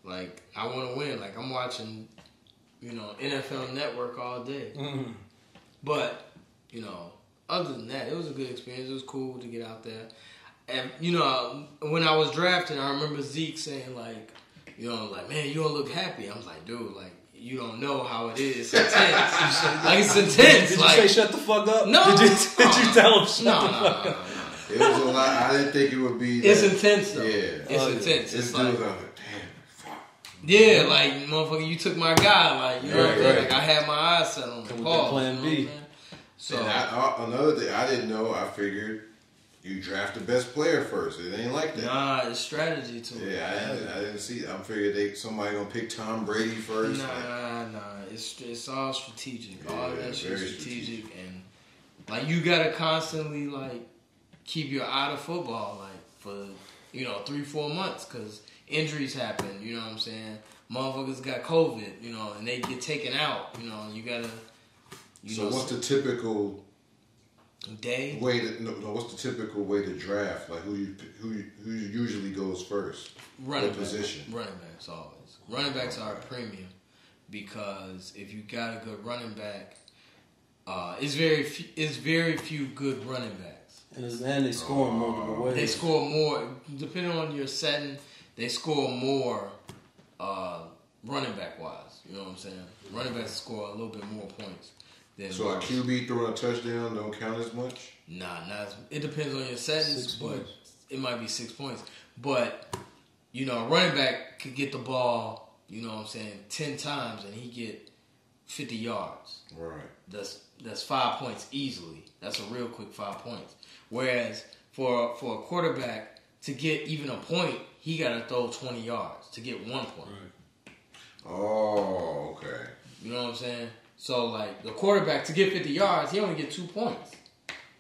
like I want to win. Like I'm watching, you know, NFL Network all day. Mhm. But you know, other than that, it was a good experience. It was cool to get out there. And you know, when I was drafting, I remember Zeke saying like, you know, like man, you don't look happy. I was like, dude, like you don't know how it is. [laughs] It's intense. like it's intense. Did like you say shut the fuck up? no, Did you, did you tell him shut no, the no, fuck no, up? no, no. It was a lot. I didn't think it would be. It's that- intense though. Yeah. It's Oh, intense. This It's dude like was like, "Damn, fuck." Yeah, like motherfucker, you took my guy. Like you know, what I'm Right, saying? right. like I had my eyes set on the Come with Paul. plan you know what B. I'm saying? So And I, I, another thing I didn't know. I figured you draft the best player first. It ain't like that. nah, it's strategy to it. Yeah, I didn't, I didn't see. I figured they somebody gonna pick Tom Brady first. Nah, nah, it's it's all strategic. all Yeah, that shit very strategic, and like you gotta constantly like keep your eye to football, like for you know three four months, because injuries happen. You know what I'm saying? Motherfuckers got COVID, you know, and they get taken out. You know, you gotta. You so know, what's the typical day? way to no, no, what's the typical way to draft? Like who you who you, who usually goes first? Running What back. position? Running backs always. Running backs are a premium because if you got a good running back, Uh, it's very few, it's very few good running backs. And, and they score in multiple ways. They score more depending on your setting. They score more uh, running back wise. You know what I'm saying? Running backs score a little bit more points than So a QB throwing a touchdown don't count as much. Nah, not as, it depends on your settings, Six but points. it might be six points. But you know, a running back could get the ball, you know what I'm saying, ten times and he get fifty yards. Right. That's that's five points easily. That's a real quick five points. Whereas for for a quarterback to get even a point, he gotta throw twenty yards to get one point. Oh, okay. You know what I'm saying? So like the quarterback to get fifty yards, he only get two points.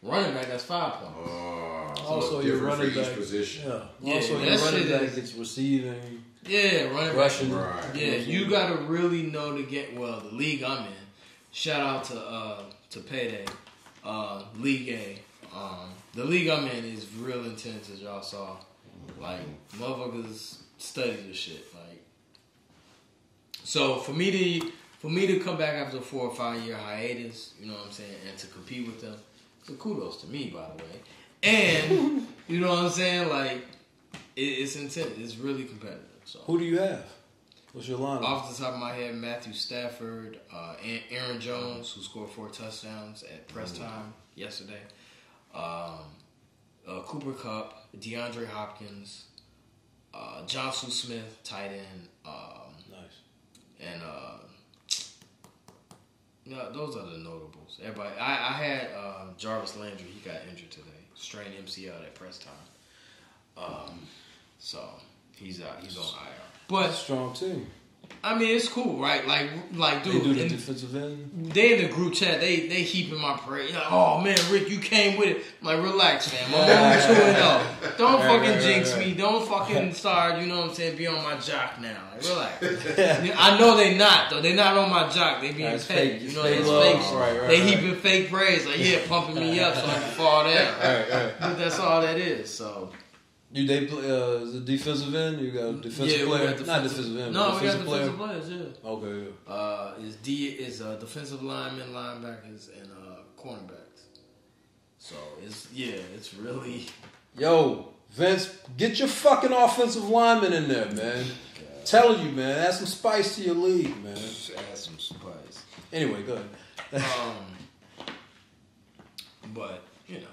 Running back, that's five points. Oh, so also, it's your running for each back. position. Yeah. Yeah, also, that your running shit back is- gets receiving, Yeah, running back. rushing. Right. Yeah, you gotta really know to get well. The league I'm in. Shout out to uh to Payday, uh, League A. Um, the league I'm in is real intense, as y'all saw. Like motherfuckers study this shit. Like, so for me to for me to come back after a four or five year hiatus, you know what I'm saying, and to compete with them, so kudos to me, by the way. And [laughs] you know what I'm saying, like it, it's intense. It's really competitive. So Who do you have? What's your lineup? off the top of my head, Matthew Stafford, uh, and Aaron Jones, who scored four touchdowns at press time yesterday. Um, uh, Cooper Kupp, DeAndre Hopkins, uh, Jonnu Smith, tight end, um, nice. and uh, yeah, those are the notables. Everybody, I, I had uh, Jarvis Landry. He got injured today, strained MCL at press time. Um, so he's out. He's on IR. But Strong team. I mean, it's cool, right? Like, like, dude, They dude, do the and defensive end. they in the group chat. They they heaping my praise. Like, oh man, Rick, you came with it. I'm like, relax, man. My boy two and zero. Don't Right, fucking right, jinx right, me. Don't fucking start. You know what I'm saying? Be on my jock now. Like, relax. [laughs] I know they not though. They not on my jock. They being fake. fake. You know, Fake it's love. fake. Right, right, they right. heaping fake praise. Like, yeah, pumping me up so I can fall down. Right, right. But that's all that is. So You they play uh, it defensive end? You got a defensive yeah, player, got not defensive end. No, but we got defensive player. defensive players. Yeah. Okay, yeah. Uh, is D is uh, defensive linemen, linebackers, and uh, cornerbacks. So it's yeah, it's really Yo, Vince, get your fucking offensive lineman in there, man. Telling you, man, add some spice to your league, man. add some spice. Anyway, go ahead. [laughs] Um, but you know,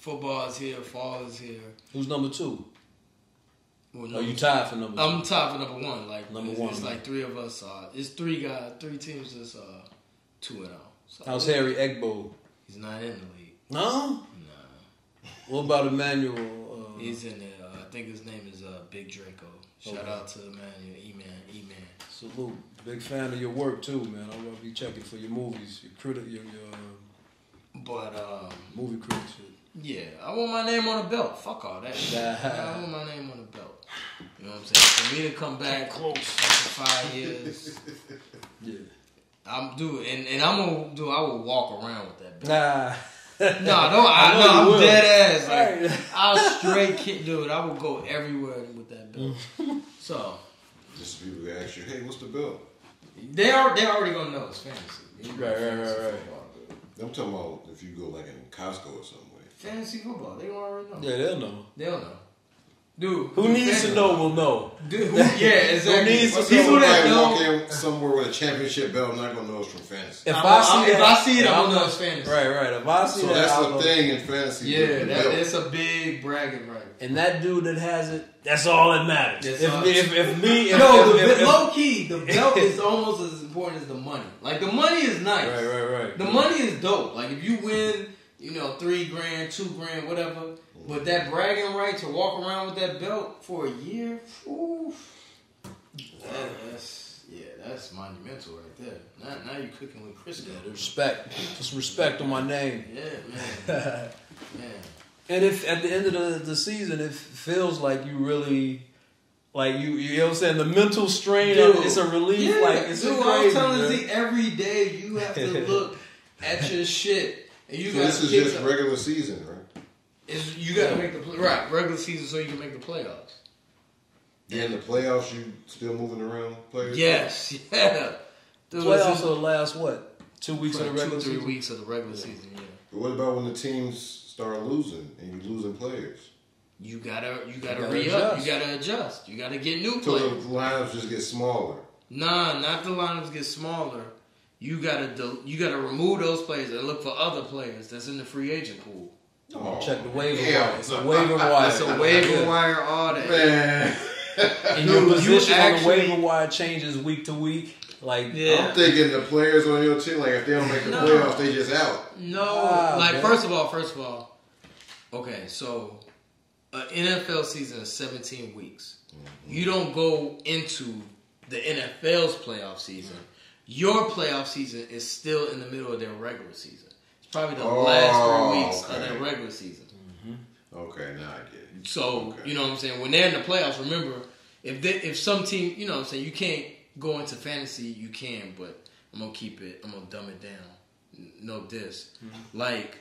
the football is here, fall is here. Who's number two? Well, Oh, number you tied for number two. I'm tied for number one. Like Number it's, one, it's man. like three of us. Uh, it's three guys, three teams. That's uh, two and zero. So How's Harry Egbo? He's not in the league. No. No, What about Emmanuel? Uh, he's in there. Uh, I think his name is uh, Big Draco. Shout Okay. out to Emmanuel, E Man, E Man. salute. Big fan of your work too, man. I'm gonna be checking for your movies, your critic, your, your uh, But um, movie critic shit. Yeah, I want my name on the belt. Fuck all that. I want my name on the belt. You know what I'm saying? For me to come back close after five years, [laughs] Yeah. I'm dude, and, and I'm gonna do. I will walk around with that belt. Nah. No, no, [laughs] I, know no, I'm will. dead ass. Like, Right. [laughs] I'll straight kick, dude. I will go everywhere with that belt. Mm. so Just people who ask you, hey, what's the belt? they are they already gonna know it's fantasy. You know, Right, right, fantasy right, right. I'm talking about if you go like in Costco or somewhere. Fantasy football, they already know. Yeah, they'll know. They'll know. Dude, Who needs to know will know. Dude, who, yeah, [laughs] exactly. needs to People know? that Somebody know. walk in somewhere with a championship belt, I'm not gonna know it's from fantasy. If I'm- I see I'm- that, if I see it, I'm I'm gonna know it's fantasy. Right, right. If I see So that, that's I'll the know. thing in fantasy. Yeah, that, belt. it's a big bragging right. And that dude that has it, that's all that matters. That's if, all- if, if me, if, No, if, the, if, if- low key, the belt is almost as important as the money. Like the money is nice. Right, right, right. The money is dope. Like if you win, you know, three grand, two grand, whatever. But that bragging right to walk around with that belt for a year, oof, that, that's yeah, that's monumental right there. Now, now you're cooking with Crisco. Yeah, respect. Just respect on my name. Yeah, man, [laughs] man. And if at the end of the, the season it feels like you really like you you know what I'm saying, the mental strain of it's a relief, Yeah, like it's dude, just I'm crazy. telling. Z every day you have to [laughs] look at your shit, and you So this is just up- regular season, right? Is you got to make the play, right regular season so you can make the playoffs. In the playoffs, you still moving around players? Yes, [laughs] yeah. Dude, Playoffs it's will last what? Two weeks for of the regular two, three season. weeks of the regular season. Yeah, But what about when the teams start losing and you losing players? you gotta you gotta, gotta re up. adjust. You gotta adjust. You gotta get new players. So the players. lineups just get smaller. Nah, not the lineups get smaller. You gotta del- you gotta remove those players and look for other players that's in the free agent pool. Oh, Check the waiver hell wire. It's a no. waiver wire. It's a waiver wire, all that. Man, [laughs] And Dude, your you position on actually- the waiver wire changes week to week. Like, Yeah. I'm thinking the players on your team, like if they don't make the No. playoffs, they just out. No, Ah, like man. first of all, first of all, okay, so an NFL season is 17 weeks. You don't go into the NFL's playoff season. Your playoff season is still in the middle of their regular season. It's probably the Oh, last three weeks okay. of their regular season. Okay, now I get it. So Okay. you know what I'm saying. When they're in the playoffs, remember if they, if some team, you know what I'm saying, you can't go into fantasy. You can, but I'm gonna keep it. I'm gonna dumb it down. N- No diss. Mm-hmm. Like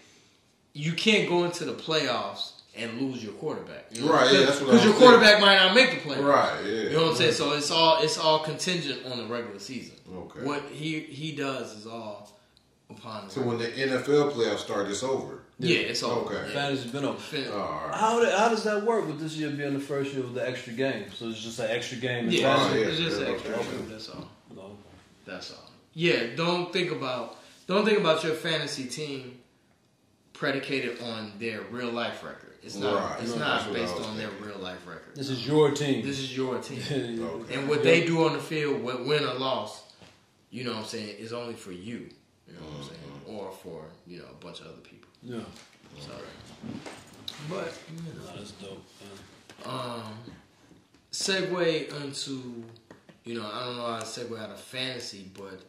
you can't go into the playoffs and lose your quarterback. You know? Right, yeah, that's what I Because your was quarterback might not make the playoffs. Right, yeah. You know what I'm saying? So it's all it's all contingent on the regular season. Okay. What he he does is all upon. The So when the NFL playoffs start, it's over. yeah, it's all Okay. Yeah. fantasy's been over. Fin- Oh. How, how does that work with this year being the first year with the extra game? So it's just an extra game. in Yeah. Oh, yeah, it's just yeah, extra. okay. That's all. No. That's all. Yeah, don't think about don't think about your fantasy team predicated on their real life record. It's not. Right. It's not that's based was on their real life record. This is your team. This is your [laughs] team, Okay. and what they do on the field, what win or loss, you know what I'm saying, is only for you. You know what I'm saying, or for you know a bunch of other people. yeah. So, but you know. That's dope. man. um, segue into, you know, I don't know how to segue out of fantasy, but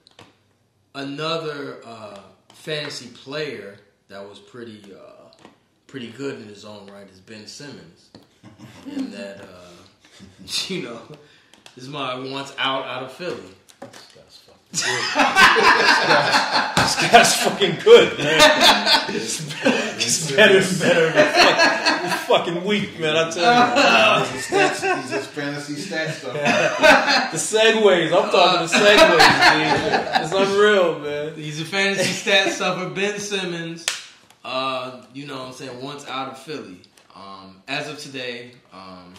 another uh, fantasy player that was pretty, uh, pretty good in his own right is Ben Simmons, [laughs] and that, uh, [laughs] you know, this is my once out out of Philly. This guy's fucking good, man. It's, it's better and better every fucking, every fucking week, man. I tell you. He's just stats, he's just fantasy stat stuff. The segues. I'm talking the segues, dude. It's unreal, man. He's a fantasy stat stuffer, Ben Simmons. Uh, you know what I'm saying, once out of Philly. Um, as of today, um,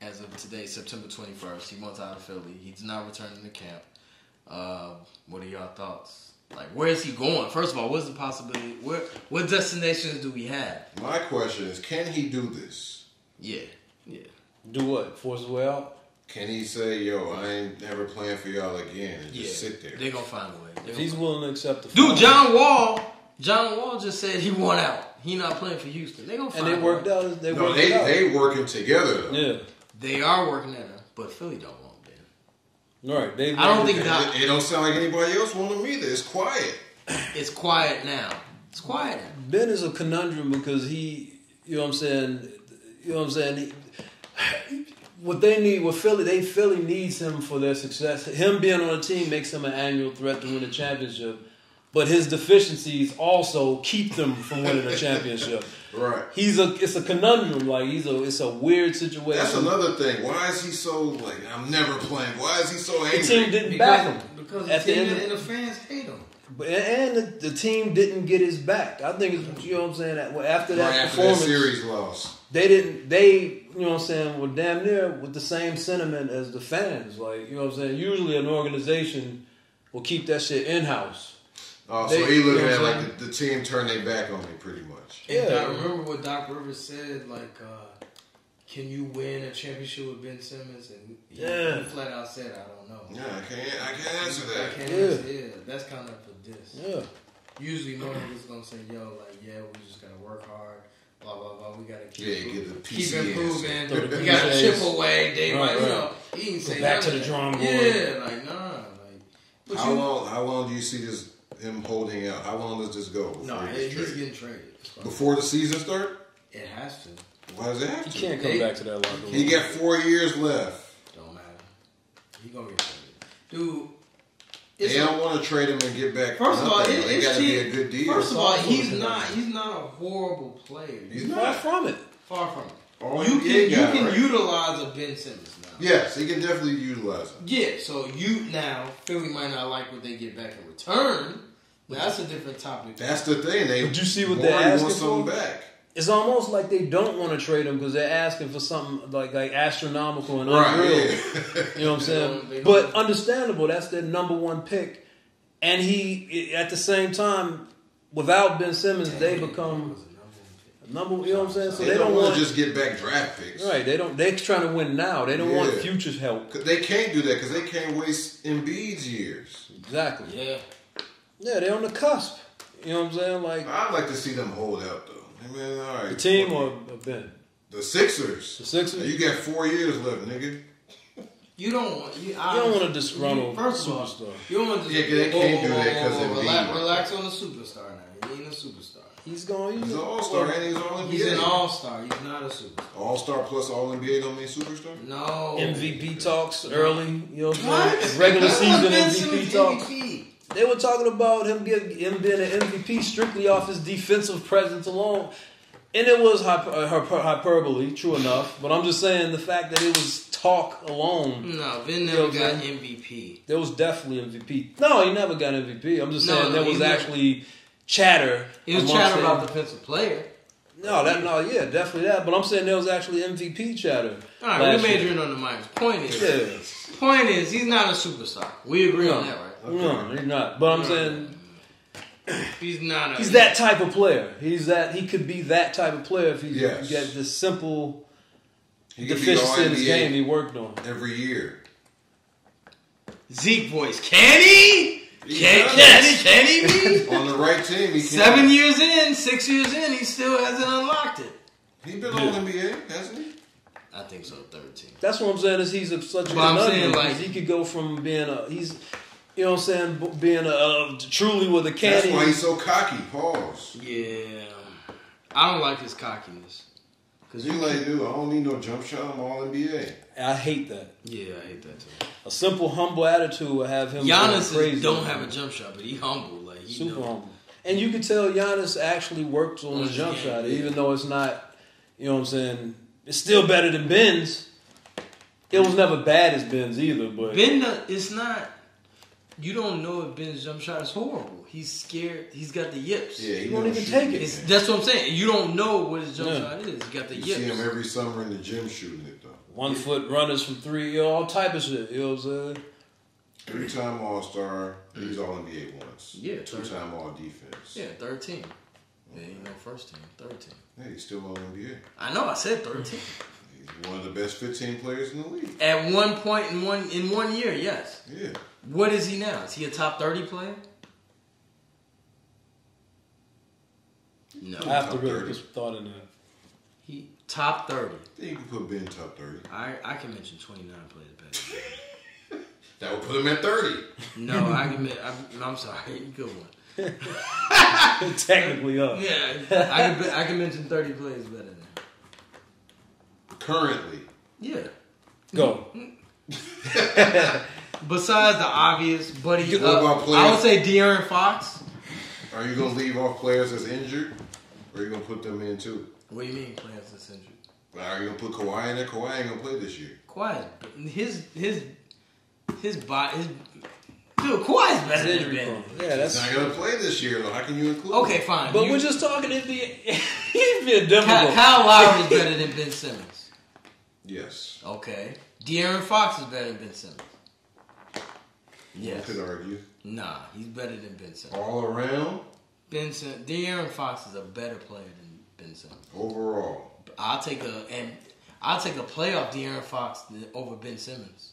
as of today, September 21st, he wants out of Philly. He's not returning to camp. Uh, what are y'all thoughts? Like, where is he going? First of all, what's the possibility? Where, what destinations do we have? My question is, can he do this? Yeah, yeah. Do what? Force his way out? Can he say, "Yo, I ain't never playing for y'all again," and Yeah, just sit there? They're gonna find a way. They If he's willing to accept the Dude. John Wall, John Wall just said he won out. He not playing for Houston. They gonna and they worked way. out. They no, worked they it out. they working together though. yeah. They are working at it, but Philly don't want Ben. All right. They. I don't think that. It, it don't sound like anybody else want him either. It's quiet. [coughs] It's quiet now. It's quiet now. Ben is a conundrum because he, you know what I'm saying, you know what I'm saying. He, [sighs] what they need, what Philly, they Philly needs him for their success. Him being on the team makes him an annual threat to win a championship, but his deficiencies also keep them from winning a championship. [laughs] Right. He's a, it's a conundrum. Like he's a, it's a weird situation. That's another thing. Why is he so like? I'm never playing. Why is he so angry? The angry? team didn't back him because at the end. Of, and the fans hate him. but- and the, the team didn't get his back. I think it's, you know what I'm saying. After that right after that performance, series loss. they didn't they you know what I'm saying were damn near with the same sentiment as the fans. Like, you know what I'm saying? Usually an organization will keep that shit in house. Oh, They- so he looking you know at what like the, the team turned their back on me, pretty much. And Yeah. I remember what Doc Rivers said, like, uh, can you win a championship with Ben Simmons? And he, Yeah. he flat out said, I don't know. Yeah, I can't. I can't answer I that. can't Yeah. answer. Yeah, that's kind of a diss. Yeah. Usually, no niggas gonna say, "Yo, like, yeah, we just gotta work hard." Blah blah blah. We gotta keep Yeah, get the keep improving. answer. We gotta chip away. Day Right, by you know, he ain't Go say back none to the drawing board. Yeah, like nah, like. But How you, long? How long do you see this him holding out? How long does this go? Before No, he he- he's traded? getting traded. Before the season start? It has to. Why does it have He to? can't come They- back to that locker room. He got four years left. Don't matter. He gonna get traded, dude. It's They a- don't want to trade him and get back. First of all, nothing. it, it's got to cheap. be a good deal. First of all, he's not. He's not a horrible player. He's Far not. from it. far from it. All you can you guy, can right? utilize a Ben Simmons now. Yes, he can definitely utilize him. Yeah, so you now Philly might not like what they get back in return. But that's a different topic. That's the thing. They But you see what they're asking wants something for? back. It's almost like they don't want to trade him because they're asking for something like like astronomical and Right. unreal. Yeah. You know what I'm saying? don't- But don't- understandable. That's their number one pick, and he at the same time, without Ben Simmons, they become number. You know what I'm saying? So they, they, don't, don't want want to just get back draft picks. right. They don't. They're trying to win now. They don't want Yeah. futures help. 'Cause They can't do that because they can't waste Embiid's years. Exactly. Yeah. Yeah, they're on the cusp. You know what I'm saying? Like I'd like to see them hold out though. I mean, all right, the team fuck or, it. or Ben. the Sixers. The Sixers? You got four years left, nigga. [laughs] You don't want. You, You don't want a disgruntled First of all, superstar. you don't want to. Yeah, 'cause they can't do that 'cause because relax, Embiid. relax on the superstar now. He ain't a superstar. He's going. He's an All Star and he's All NBA. He's an all star. He's not a superstar. All Star plus All NBA don't mean superstar. No. MVP talks early. You know what I'm saying? Regular [laughs] season MVP Simmons talk. MVP. They were talking about him getting him being an MVP strictly off his defensive presence alone, and it was hyper, uh, hyper, hyperbole, true enough. But I'm just saying the fact that it was talk alone. No, You never know got saying? MVP. There was definitely MVP. No, he never got MVP. I'm just No, saying no, there he was never- actually chatter. It was chatter about defensive player. No, that no, yeah, definitely that. But I'm saying there was actually MVP chatter. All right, last we year. majoring on the minus. Point is, Yeah. point is, he's not a superstar. We agree on that, right? No, he's not. But I'm saying He's not. A, he's that type of player. He's that he could be that type of player if he Yes. get the simple He could be All deficiency in his game he worked on. every year. Zeke voice. Can he? He Can, does. can he? Can he? be? [laughs] On the right team, he can. Seven years in, six years in, he still hasn't unlocked it. He been All NBA, hasn't he? I think so. Thirteen. That's what I'm saying is he's a, such a But I'm like- he could go from being a he's you know what I'm saying being a uh, truly with a That's why he's so cocky. Pause. Yeah, I don't like his cockiness. Cause You like, dude, I don't need no jump shot. I'm All NBA. I hate that. yeah, I hate that too. A simple humble attitude will have him Giannis going is, crazy. don't have a jump shot, but he humble. Like he super know. humble. And you can tell Giannis actually works on On his his jump game, shot, yeah. even though it's not. You know what I'm saying? It's still better than Ben's. It was never bad as Ben's either, but Ben, uh, it's not. You don't know if Ben's jump shot is horrible. He's scared. He's got the yips. Yeah, he he won't even take it. It's, that's what I'm saying. You don't know what his jump Yeah. shot is. He got the You yips. see him every summer in the gym shooting it though. One foot runners from three, you know, all type of shit. You know what I'm saying? Three time All Star. He's All NBA once. Yeah, Two time All Defense. Yeah, thirteen. Yeah, you know, first team, thirteen. Hey, he's still All NBA. I know. I said thirteen. He's one of the best 15 players in the league. At one point in one in one year, yes. Yeah. What is he now? Is he a top thirty player? No. I have to really 30. put some thought in that. He top thirty. I think you can put Ben top 30. I I can mention twenty nine players better. [laughs] That would put him at 30. No, I can. men- I'm, I'm sorry. [laughs] Good one. [laughs] Technically, up. Yeah, I can. I can mention thirty players better than. Currently. Yeah. Go. Besides the obvious, buddy. Uh, I would say De'Aaron Fox. Are you going to leave off players that's injured? Or are you going to put them in too? What do you mean players that's injured? Are you going to put Kawhi in there? Kawhi ain't going to play this year. Quiet. His his his body. His, dude, Kawhi's better than Ben. prone. Yeah, He's that's. not going to play this year, though. How can you include Okay, fine. But You- we're just talking NBA. He's being Kyle, difficult. Kyle Lowry's better than Ben Simmons. Yes. Okay. De'Aaron Fox is better than Ben Simmons. You Yes. could argue. Nah, he's better than Benson. All around, Benson. Sim- De'Aaron Fox is a better player than Benson. Overall. I'll take a and I'll take a playoff De'Aaron Fox over Ben Simmons.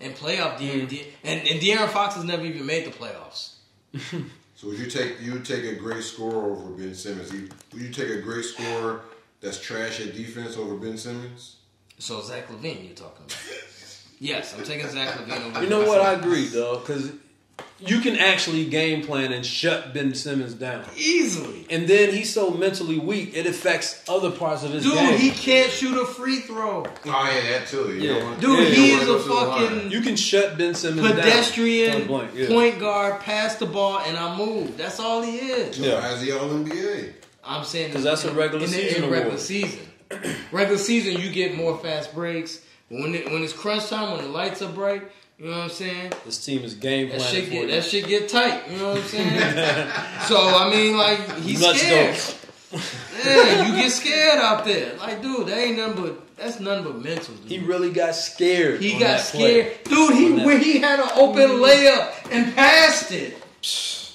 And playoff De'Aaron hmm. De- and, and De'Aaron Fox has never even made the playoffs. [laughs] So would you take you take a great scorer over Ben Simmons? You- Would you take a great scorer that's trash at defense over Ben Simmons? So Zach LaVine, you're talking about? [laughs] yes, I'm taking Zach LaVine over. You know what? I agree, though, because you can actually game plan and shut Ben Simmons down. easily, And then he's so mentally weak, it affects other parts of his dude. game. He can't shoot a free throw. Oh yeah, that too. You Yeah. don't want- Dude, you don't he is a to the fucking you can shut Ben Simmons down. pedestrian Point yeah. point guard. Pass the ball and I move. That's all he is. So Yeah. How's he all NBA? I'm saying because that's a regular in, season In regular award. season, regular season, you get more fast breaks, But when it, when it's crunch time, when the lights are bright, you know what I'm saying? This team is game That plan shit for get you. that shit get tight. You know what I'm saying? [laughs] so I mean, like he's Let's scared. go. Yeah, you get scared out there. Like, dude, that ain't nothing but that's nothing but mental. Dude. He really got scared. He got that play. scared, dude. He when he had an open mm-hmm. layup and passed it.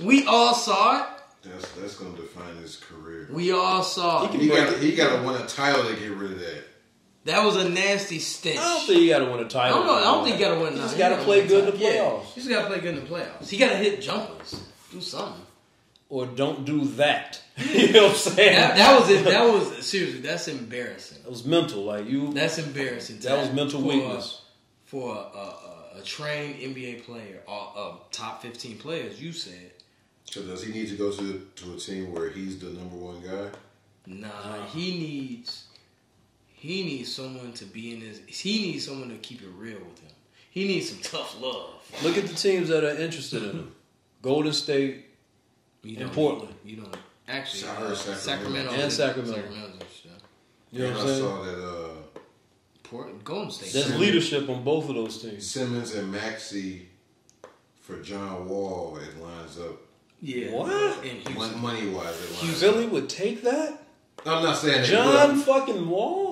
We all saw it. That's that's gonna define his career. We all saw it. He got he got to win a title to get rid of that. That was a nasty stench. I don't think you got to win a title. don't know. I don't think you gotta win. He nothing. just got to play good in the Yeah, playoffs. he just gotta play good in the playoffs. He gotta hit jumpers. Do something. Or don't do that. [laughs] you know what I'm saying? That, that was it. That was seriously. That's embarrassing. That was mental. Like you. That's embarrassing. to That was mental for a- weakness. for a, a, a, a trained NBA player, or uh, top fifteen players. You said, So does he need to go to to a team where he's the number one guy? nah. He needs. He needs someone to be in his. He needs someone to keep it real with him. He needs some tough love. Look at the teams that are interested in him. Golden State You and don't- Portland. You don't actually. I uh, Sacramento. Sacramento And Sacramento. Sacramento's, yeah. You know what I I'm saying? saw that uh, Port, Golden State. There's Simmons. leadership on both of those teams. Simmons and Maxey for John Wall. It lines up yeah. What? In Houston. money, money wise. It lines Philly up. would take that? I'm not saying John fucking Wall?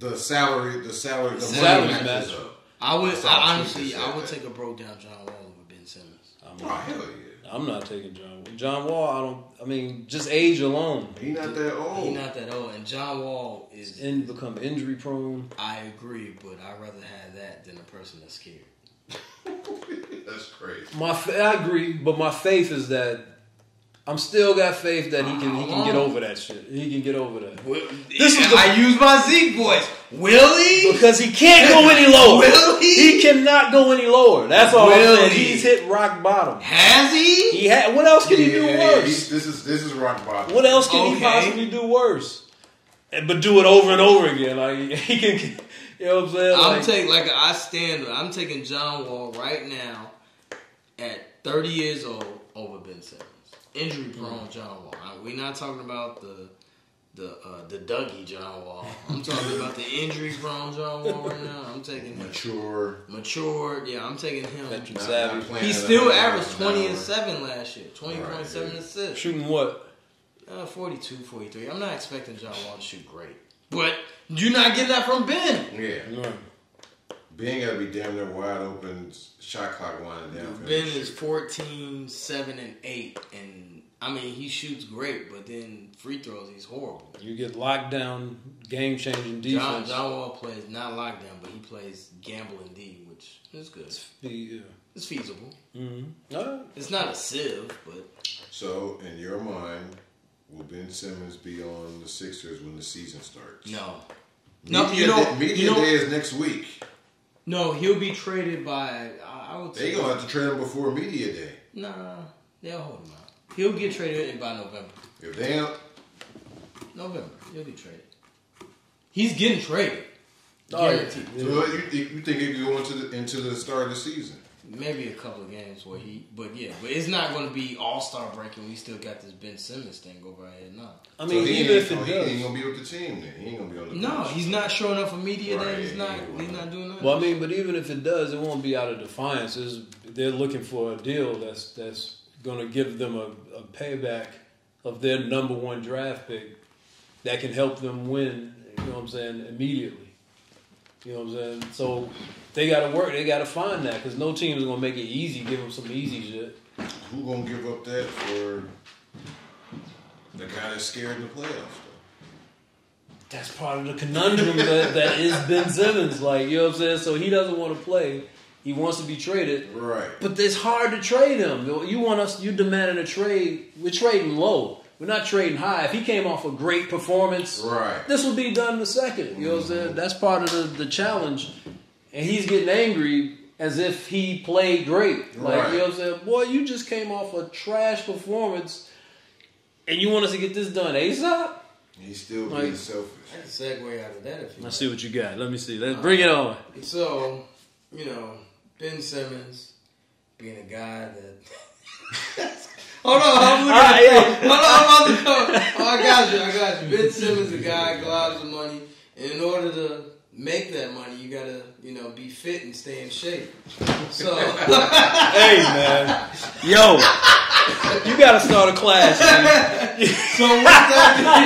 The salary, the salary, the Salary money match. matches up. I would. I, I honestly, I would take a broke down John Wall over Ben Simmons. Oh hell yeah! I'm not taking John Wall. John Wall, I don't, I mean, just age alone. He not that old. He's not that old, and John Wall is. And become injury prone. I agree, but I'd rather have that than a person that's scared. [laughs] That's crazy. My, I agree, but my faith is that I'm still got faith that he can he can get oh. over that shit. He can get over that This is the- I use my Zeke voice. Will he? because he can't go any [laughs] lower. Will he? He cannot go any lower. That's all Will I'm saying. he? He's hit rock bottom. Has he? He had. What else can he do Yeah, yeah, worse? he's- This is this is rock bottom. What else can he possibly do worse? And, but do it over and over again. Like [laughs] he can. You know what I'm saying? I'm Like, taking like I stand. I'm taking John Wall right now at 30 years old over Ben Simmons. Injury prone John Wall. We're not talking about the the uh, the Dougie John Wall. I'm talking about the injury prone John Wall right now. I'm taking him. Mature. Matured, yeah, I'm taking him. veteran Not- savvy. not He still averaged level 20 and 7 last year. 20.7 Right, yeah. assists. shooting what? Uh, 42, 43. I'm not expecting John Wall to shoot great. But you're not getting that from Ben. Yeah. Right. Ben got to be damn near wide open. Shot clock winding down. for him Ben is shoot. 14, 7, and 8. And, I mean, he shoots great, but then free throws, he's horrible. You get locked down, game changing John, defense. John Wall plays not lockdown, but he plays gambling D, which is good. Yeah. It's feasible. Mm-hmm. All right. It's not a sieve, but So, in your mind, will Ben Simmons be on the Sixers when the season starts? no. No, you know, day, media you know, day is next week. No, he'll be traded by, I, I would They say, gonna have to trade him before media day. nah, they'll hold him out. He'll get traded by November. If they don't, November, he'll be traded. He's getting traded. Oh, yeah. Guaranteed. so you, you think he could go into the into the start of the season? Maybe a couple of games where he, but yeah, but it's not going to be All Star breaking. We still got this Ben Simmons thing over our head now. I So mean, he even ain't, if it oh, he ain't gonna be with the team then. He ain't gonna be on the No, bench. he's not showing up for media Right, day. He's not. yeah. He's not doing that. Well, I mean, but even if it does, it won't be out of defiance. It's, they're looking for a deal that's that's going to give them a, a payback of their number one draft pick that can help them win. You know what I'm saying? Immediately. You know what I'm saying? So they got to work. They got to find that because no team is going to make it easy. Give them some easy shit. Who gonna give up that for the guy that's scared in the playoffs? That's part of the conundrum that, that is Ben Simmons. Like you know what I'm saying? So he doesn't want to play. He wants to be traded. Right. But it's hard to trade him. You want us? You demanding a trade? We're trading low. We're not trading high. If he came off a great performance, Right. this would be done in a second. You know what I'm saying? Mm-hmm. That's part of the, the challenge. And he's getting angry as if he played great. Like Right. you know what I'm saying? Boy, you just came off a trash performance, and you want us to get this done ASAP? He's still Like- being selfish. I can segue out of that if you. Let's see what you got. Let me see. Let's bring it on. So, you know, Ben Simmons being a guy that. [laughs] [laughs] Hold on, I'm looking at yeah. Hold on, I'm about to go. Oh, I got you, I got you. Ben Simmons, a guy, globs of money, and in order to make that money, you gotta, you know, be fit and stay in shape. So [laughs] Hey man, yo, you gotta start a class. Man. [laughs] So what that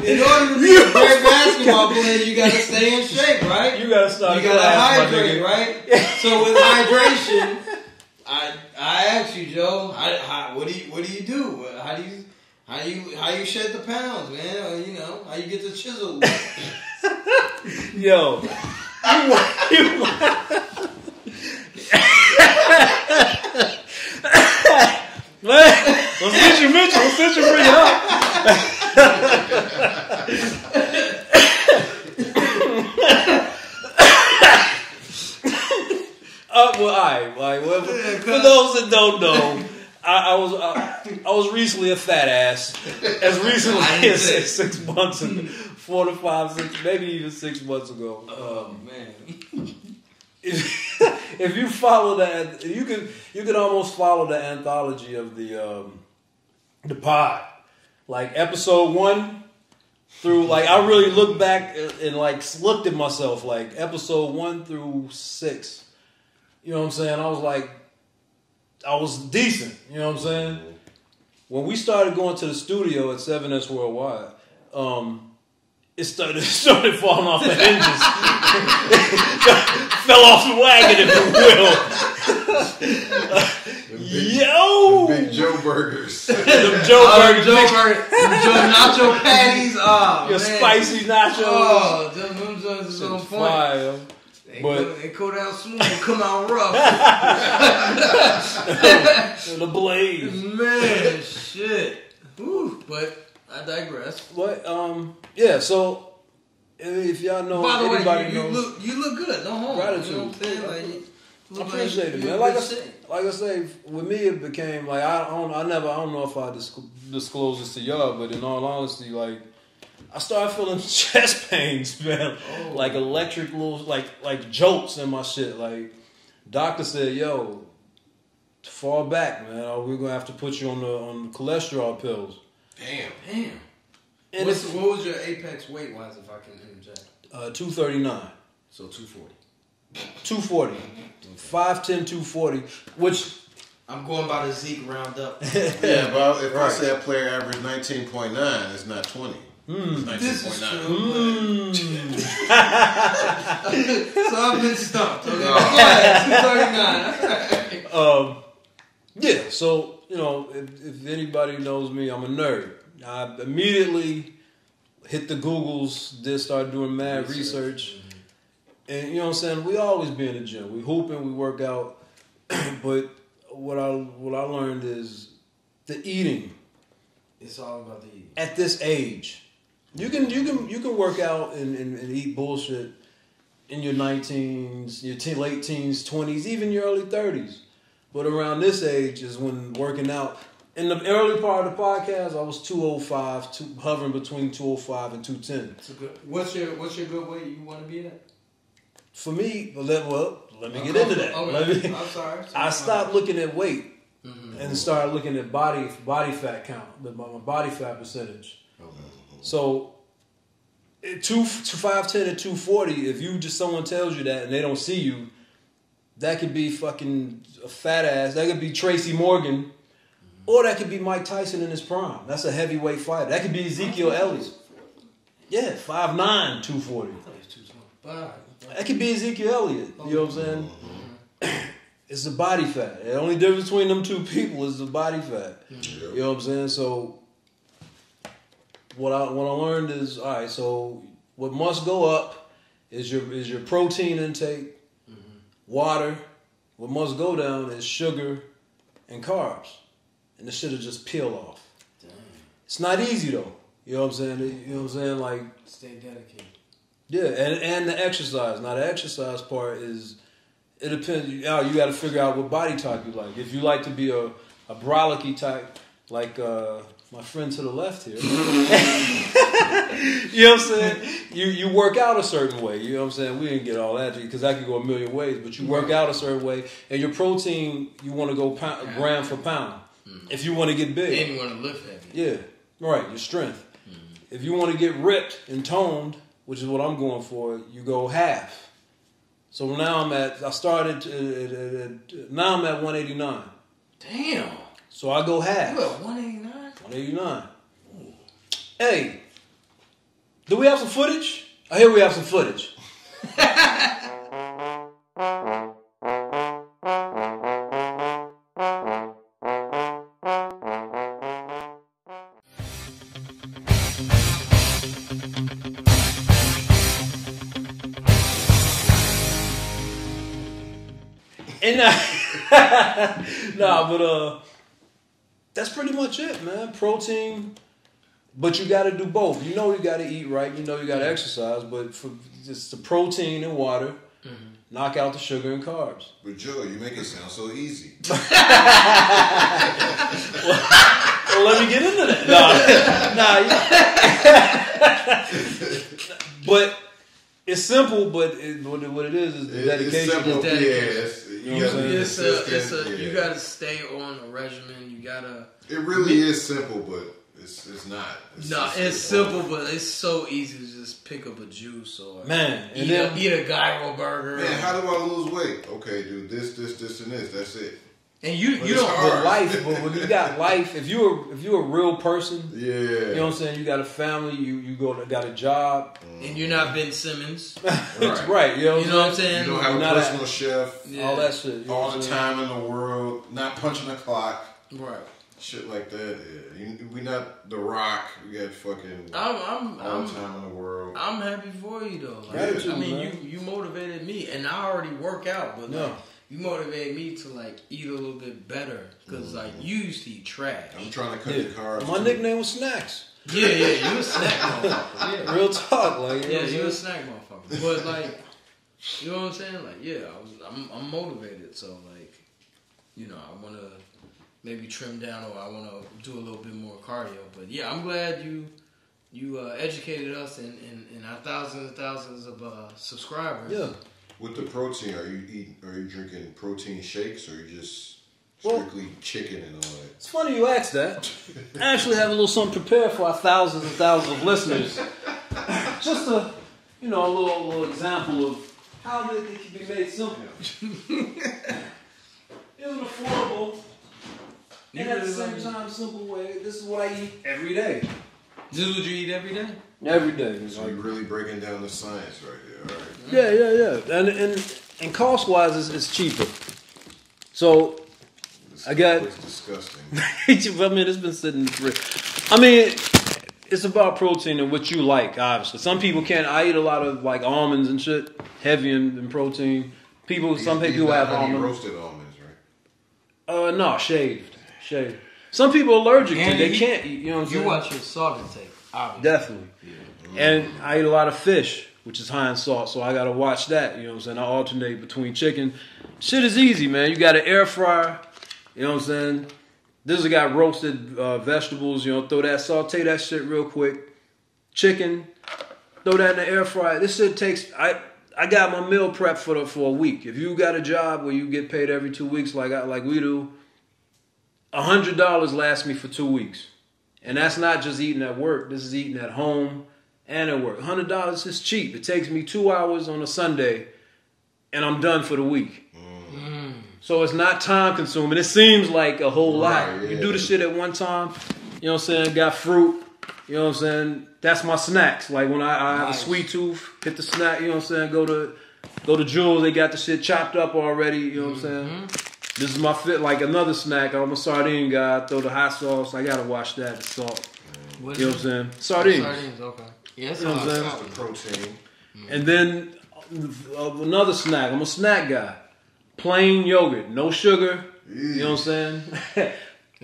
is, in order to be a great [laughs] basketball player, you gotta stay in shape, right? You gotta start You a gotta class, my hydrate, nigga. right? So with hydration, I I ask you, Joe, how, how, what do you what do you do? How do you how you how you shed the pounds, man? Or, you know how you get the chisel? [laughs] Yo, you, you, man, well, since you mentioned, well, since you bring it up. Uh, well, right. Like, well, for, those that don't know, I, I was I, I was recently a fat ass. As recently as six, six months, ago, four to five, six, maybe even six months ago. oh man, if, [laughs] if you follow that, you can you can almost follow the anthology of the um, the pod, like episode one through like I really looked back and, and like looked at myself like episode one through six. You know what I'm saying? I was like, I was decent. You know what I'm saying? When we started going to the studio at 7S Worldwide, um, it started [laughs] it started falling off the hinges. [laughs] Fell off the wagon, if you will. Yo! Big Joe burgers. [laughs] Them Joe oh, Burger, Joe, Burger, Joe nacho patties, oh your man. spicy nachos. Oh, them, them joints is on Shit's point. fire. They, But- go, they go down smooth and come out [laughs] rough. The blaze. Man, shit. Whew, but I digress. But um, yeah. So if y'all know, By the way, anybody you, you knows, look you look good. No homo. Gratitude. You know what I'm saying? Like, I appreciate like it, man. Like I, good like I say, with me it became like I don't, I never, I don't know if I disc- disclose this to y'all, but in all honesty, like I started feeling [laughs] chest pains, man, Oh. like electric little, like like jolts in my shit. Like doctor said, yo, fall back, man. Or we're gonna have to put you on the on the cholesterol pills. Damn. Damn. And What's, it's what was your apex weight wise, if I can interject? uh, two thirty nine. So 240. 240. 5'10", 240, which I'm going by the Zeke roundup. [laughs] Yeah, but if I Right. say a player average 19.9, it's not 20. It's this is 19.9. true. [laughs] so I've been stumped. Okay, go ahead. 239. [laughs] Um, yeah, so you know, if, if anybody knows me, I'm a nerd. I immediately hit the Googles, did start doing mad research, and you know what I'm saying. We always be in the gym. We hooping, we work out, [clears throat] but what I what I learned is the eating It's all about the eating. at this age. You can you can you can work out and, and, and eat bullshit in your 19s, your teen, late teens, 20s, even your early 30s. But around this age is when working out. In the early part of the podcast, I was 205, two, hovering between 205 and 210. Good. What's your What's your good weight you want to be at? For me, well, let, me get into that. Okay. Let me- I'm sorry. [laughs] I stopped looking at weight Mm-hmm. and started looking at body body fat count, my my body fat percentage. So, at two two five ten and two forty. If you just someone tells you that and they don't see you, that could be fucking a fat ass. That could be Tracy Morgan, or that could be Mike Tyson in his prime. That's a heavyweight fighter. That could be Ezekiel Elliott. Yeah, 5'9", 240. But That could be Ezekiel Elliott. You know what I'm saying? Mm-hmm. It's the body fat. The only difference between them two people is the body fat. You know what I'm saying? So what I what I learned is all right. So what must go up is your is your protein intake, mm-hmm. water. What must go down is sugar and carbs, and the shit'll just peel off. It's not easy though. You know what I'm saying? You know what I'm saying? Like stay dedicated. Yeah, and and the exercise. Now the exercise part is it depends. You, now you got to figure out what body type you like. If you like to be a a brolicky type, like uh, my friend to the left here, [laughs] you know what I'm saying. You you work out a certain way. You know what I'm saying. We didn't get all that because that could go a million ways. But you work out a certain way, and your protein you want to go pound, gram for pound. If you want to get big, And you want to lift heavy. yeah, right. Your strength. If you want to get ripped and toned, which is what I'm going for, you go half. So now I'm at. I started. At, at, at, now I'm at 189. Damn. So I go half. You at 189? 189. Hey, do we have some footage? Oh, I hear we have some footage. [laughs] nah, but uh, that's pretty much it, man. Protein, but you got to do both. You know, you got to eat right. You know, you got to exercise, but for just the protein and water, knock out the sugar and carbs. But Joe, you make it sound so easy. [laughs] [laughs] Well, let me get into that. Nah, [laughs] nah. you- but it's simple. But it, what, it is is the It- dedication. It's simple, It's yeah. dedication. It's, you know what I'm gotta? It's a, it's a, consistent, you gotta stay on a regimen. You gotta. It really is simple, but it's it's not. It's No, just- it's simple, but it's so easy to just pick up a juice or Man, eat, then- a, eat a gyro burger. Man, how do I lose weight? Okay, do this, this, this, and this. That's it. And you But you don't. hard. Life, but when you got life, if you're if you're a real person, Yeah. you know what I'm saying. You got a family. You you go got a job. And you're not Ben Simmons. [laughs] It's right. You know, You know what I'm saying? You don't have a Not a- personal chef. Yeah. All that shit. you All the time in the world, not punching the clock, Right. shit like that. Yeah. We not the Rock. We got fucking I'm I'm all I'm, the time in the world. I'm happy for you though. Like, Gratitude, I mean, man. you you motivated me, and I already work out, but Yeah. like, you motivated me to like eat a little bit better because like you used to eat trash. I'm trying to cut Yeah. the carbs. My too. nickname was Snacks. Yeah, yeah, you a snack [laughs] motherfucker. Yeah. Real talk, like you Yeah, you a saying? snack motherfucker. But like, you know what I'm saying? Like, yeah, I was, I'm, I'm motivated. So like, you know, I want to maybe trim down or I want to do a little bit more cardio. But yeah, I'm glad you you uh, educated us and, and, and our thousands and thousands of uh, subscribers. Yeah. With the protein, are you eating? Are you drinking protein shakes, or you just Well- strictly chicken and all that? It's funny you asked that. I actually have a little something prepared for our thousands and thousands of listeners. [laughs] Just a, you know, a little, little example of how it it can be made simple. [laughs] it's an affordable and at the same um, time simple way. This is what I eat every day. This is what you eat every day? Every day. So you're really breaking down the science right there. All right. Yeah, yeah, yeah. And and and cost wise, it's, it's cheaper. So This I got- It's disgusting. [laughs] I mean, it's been sitting for. I mean, it's about protein and what you like. Obviously, some people can't. I eat a lot of like almonds and shit, heavy in, in protein. People, some people have almonds. roasted almonds, right? Uh, no, shaved, shaved. Some people are allergic to. It. They can't eat. You know what I'm You saying? watch your salt intake, obviously. Definitely. And I eat a lot of fish, which is high in salt, so I gotta watch that. You know what I'm saying? I alternate between chicken. Shit is easy, man. You got an air fryer. You know what I'm saying? This has got roasted uh, vegetables. You know, throw that, saute that shit real quick. Chicken, throw that in the air fryer. This shit takes. I I got my meal prep for the, for a week. If you got a job where you get paid every two weeks, like I, like we do, a hundred dollars lasts me for two weeks. And that's not just eating at work. This is eating at home and at work. Hundred dollars is cheap. It takes me two hours on a Sunday, and I'm done for the week. Mm. So it's not time consuming. It seems like a whole lot. Right, You do the shit at one time. You know what I'm saying? Got fruit. You know what I'm saying? That's my snacks. Like when I, I have a sweet tooth, hit the snack. You know what I'm saying? Go to go to Jules. They got the shit chopped up already. You know what I'm mm-hmm. saying? This is my fit. Like another snack. I'm a sardine guy. Throw the hot sauce. I gotta wash that. The salt. What You know what I'm saying? Sardines. Sardines, okay. Yeah, that's You know what I'm saying? sauce. The protein. And then uh, another snack. I'm a snack guy. Plain yogurt, no sugar. You know what I'm saying? [laughs]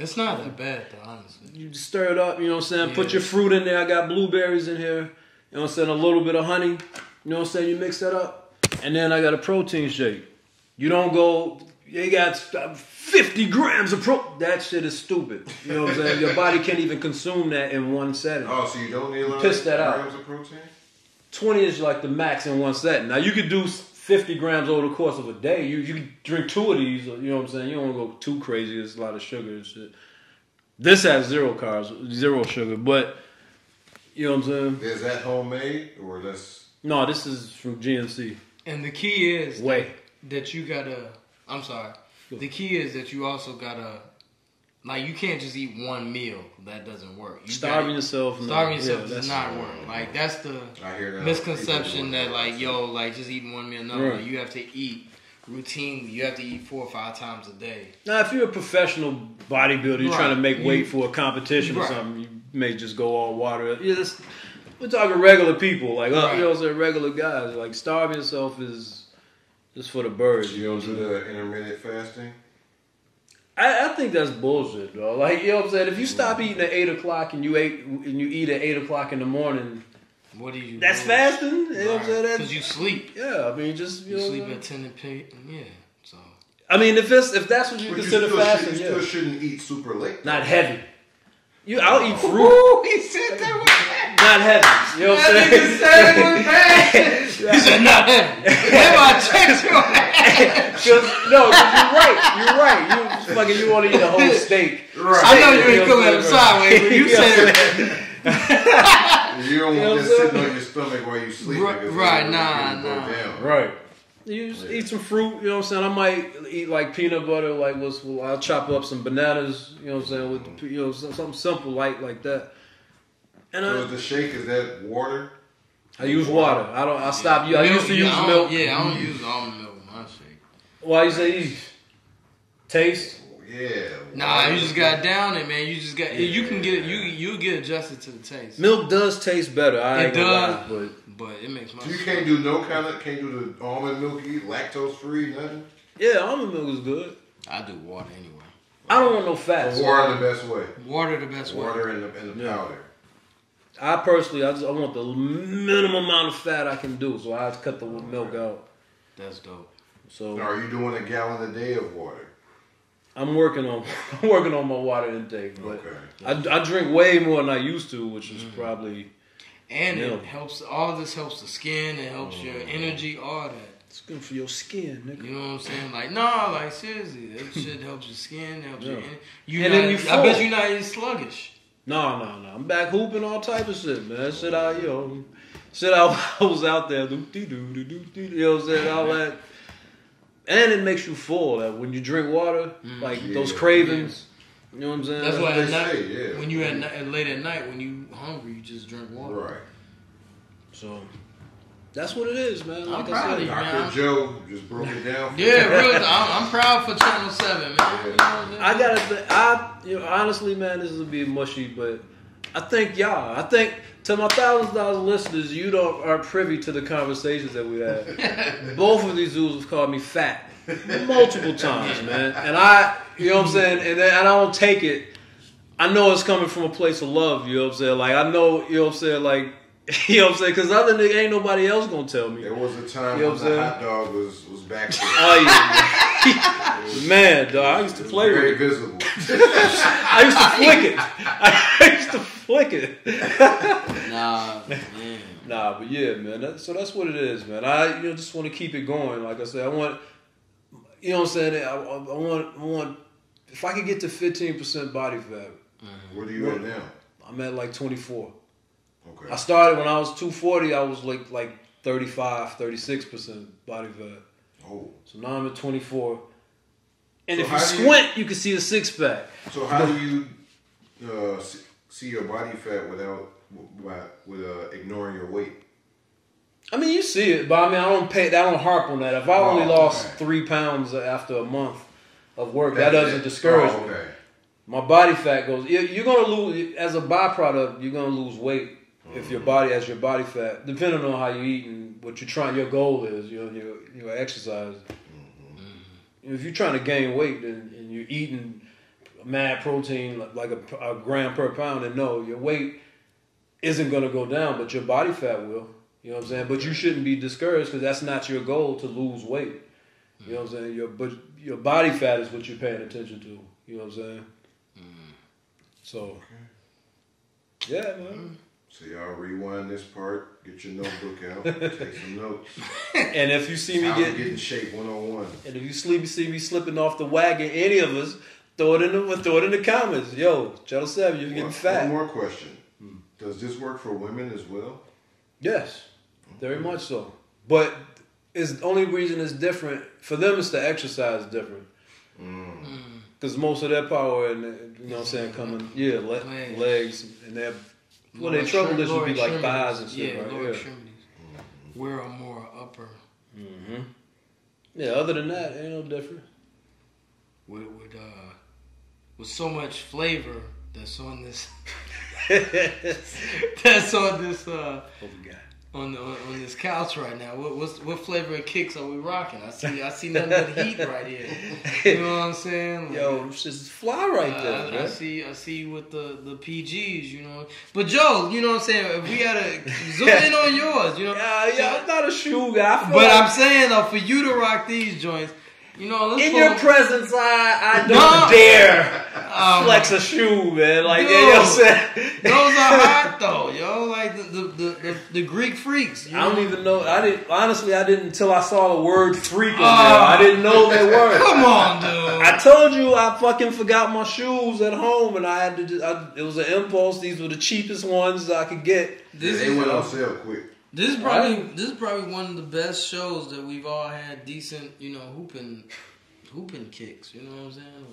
It's not that bad, though, honestly. you just stir it up. You know what I'm saying? Put your fruit in there. I got blueberries in here. You know what I'm saying? A little bit of honey. You know what I'm saying? You mix that up, and then I got a protein shake. You don't go. They got uh, 50 grams of pro. That shit is stupid. You know what I'm saying? Your body can't even consume that in one setting. Oh, so you don't need a lot Piss of that out. grams of protein? 20 is like the max in one setting. Now you could do 50 grams over the course of a day. You you could drink two of these. Uh, you know what I'm saying? You don't want to go too crazy. It's a lot of sugar and shit. This has zero carbs, zero sugar, but You know what I'm saying? Is that homemade or that's No, this is from GNC. And the key is Way. that you gotta. I'm sorry. The key is that you also gotta. Like you can't just eat one meal. That doesn't work. You Starving gotta- yourself. Starving Yeah, yourself that's- does not work. Like that's the I hear that misconception that like yo like just eating one meal. No, Right. like, you have to eat routinely. You have to eat four or five times a day. Now, if you're a professional bodybuilder, you're Right. trying to make You- weight for a competition or something, you may just go all water. Yeah, this, we're talking regular people, like uh, Right. you know, what I'm saying, regular guys. Like starving yourself is just for the birds. You don't do the intermittent fasting? I, I think that's bullshit, though. Like you know what I'm saying. If you stop mm-hmm. eating at eight o'clock and you ate and you eat at eight o'clock in the morning, What do you? that's do? fasting. You know what I'm saying? Because you sleep. yeah, I mean, just you, You know, sleep at ten and pay. Yeah. So I mean, if it's if that's what you But you consider still, fasting, should, you yeah, still shouldn't eat super late. not heavy. You, I'll eat fruit. Ooh, he said that was Not heavy. You know what I'm saying? nigga said it was bad. [laughs] He said not heavy. Then I checked your ass. [laughs] Cause, no, 'cause you're right. You're right. You fucking you want to eat a whole steak. Right. I know you ain't coming at him sideways, but you [laughs] You know what I'm said You don't You know want what that I'm sitting on your stomach while you sleep. Right, right, nah, make you go nah. down. Right. You just eat some fruit, you know what I'm saying? I might eat like peanut butter, like what's well, I'll chop up some bananas, you know what I'm saying, with you know something simple light like that. And So I, the shake is that water? I use water. I don't. I stop. You. I used to Yeah, use I don't- milk. Yeah, I don't use almond milk in my shake. Why you say you taste? Yeah. Nah, you just got down it, man. You just got. You can get you you get adjusted to the taste. Milk does taste better. I It ain't gonna lie, does. but But it makes my. So you can't do no kind of can't do the almond milky, lactose free, nothing. yeah, almond milk is good. I do water anyway. I don't want no fat. so Water the best way. Water the best way. Water in the in the Yeah. powder. I personally, I just I want the minimum amount of fat I can do, so I have to cut the milk out. That's dope. So Now, are you doing a gallon a day of water? I'm working on [laughs] I'm working on my water intake, but Okay. I, I drink way more than I used to, which is Mm-hmm. probably And Milk. it helps. All this helps the skin. It helps oh, your energy. All that. it's good for your skin, nigga. You know what I'm saying? Like, no, like seriously, that [laughs] shit helps your skin, helps your. Yeah. en- You And not, then you I bet full. you not even sluggish. No, no, no. I'm back hooping all type of shit, man. Shit I, you know, shit I, I [laughs] was out there, do do do do do do. You know what I'm saying? All that, and it makes you full. That when you drink water, mm. like those Yeah. cravings. You know what I'm saying? That's why at night, say, yeah. when you at night, late at night, when you hungry, you just drink water. Right. So that's what it is, man. I'm Like I proud of said, you. Dr. man. Joe just broke it down. For Yeah, you. really. I'm, I'm proud for Channel Seven, man. You know I'm saying? I gotta. Th- I you know, honestly, man, this will be mushy, but I think y'all. I think to my thousand dollars listeners, you don't are privy to the conversations that we had. [laughs] Both of these dudes have called me fat multiple [laughs] times, man, and I, you know what I'm saying, and, then, and I don't take it. I know it's coming from a place of love. You know what I'm saying? Like I know, you know what I'm saying? Like [laughs] you know what I'm saying? Because other nigga ain't nobody else gonna tell me. There was a time You know when what I'm the saying? hot dog was was back there. Oh yeah, [laughs] man, dog. I used to It was play with very visible. I used to flick it. I used to flick it. Nah, man. Nah, but yeah, man. That, so that's what it is, man. I you know just want to keep it going. Like I said, I want, you know what I'm saying. I, I, I want, I want. If I could get to 15 percent body fat, What are you at now? I'm at like 24. Okay. I started when I was 240. I was like like 35, 36 percent body fat. Oh. So now I'm at 24. And So if you how do you- squint, you can see a six pack. So how do you uh, see, see your body fat without with, with uh, ignoring your weight? I mean, you see it, but I mean, I don't pay. I don't harp on that. If I only Oh, lost okay. three pounds after a month of work, that, doesn't it. discourage Oh, me. My body fat goes. you- You're gonna lose as a byproduct. You're gonna lose weight if Mm-hmm. your body has your body fat, depending on how you eat and what you're trying. Your goal is you know, your your, your exercise. Mm-hmm. If you're trying to gain weight and, and you're eating mad protein like, like a, a gram per pound, and no, your weight isn't gonna go down, but your body fat will. You know what I'm saying? But you shouldn't be discouraged because that's not your goal to lose weight. You know what I'm saying? Your but your body fat is what you're paying attention to. You know what I'm saying? Mm. So yeah, man. Mm-hmm. So y'all rewind this part, get your notebook out, [laughs] take some notes. And if you see me get, get in shape 101. and if you sleep, see me slipping off the wagon, any of us, throw it in the throw it in the comments. Yo, Channel Seven, you're getting One, fat. one more question. Hmm. Does this work for women as well? Yes, very much so. But it's the only reason it's different for them. It's the exercise different. Because most of their power and you know what I'm saying coming yeah le- Legs. legs and their well their trouble list would be like thighs and shit yeah, right lower yeah. extremities. We're a more upper yeah other than that ain't no different with with uh with so much flavor that's on this [laughs] [laughs] that's on this uh overgot on, on on this couch right now. What what's, what flavor of kicks are we rocking? I see I see nothing but heat right here. You know what I'm saying? [laughs] Like, yo this is fly right Uh, there I, I see, I see with the the PGs, you know. But Joe, you know what I'm saying? If we had [laughs] to zoom in on yours, you know. yeah yeah I'm not a shoe guy But like I'm saying though, for you to rock these joints, you know, in pull- your presence I I don't No. dare [laughs] um, flex a shoe man like Yo. you know what I'm saying Those are [laughs] hot though, yo. Like the the, the, the, the Greek freaks. You I don't know? even know. I didn't honestly. I didn't until I saw the word "freak" in there. Ah. I didn't know they [laughs] were. Come on, dude. I told you I fucking forgot my shoes at home, and I had to. Just, I, it was an impulse. These were the cheapest ones I could get. This they went on sale quick. This is probably this is probably one of the best shows that we've all had decent, you know, hooping hooping kicks. You know what I'm saying?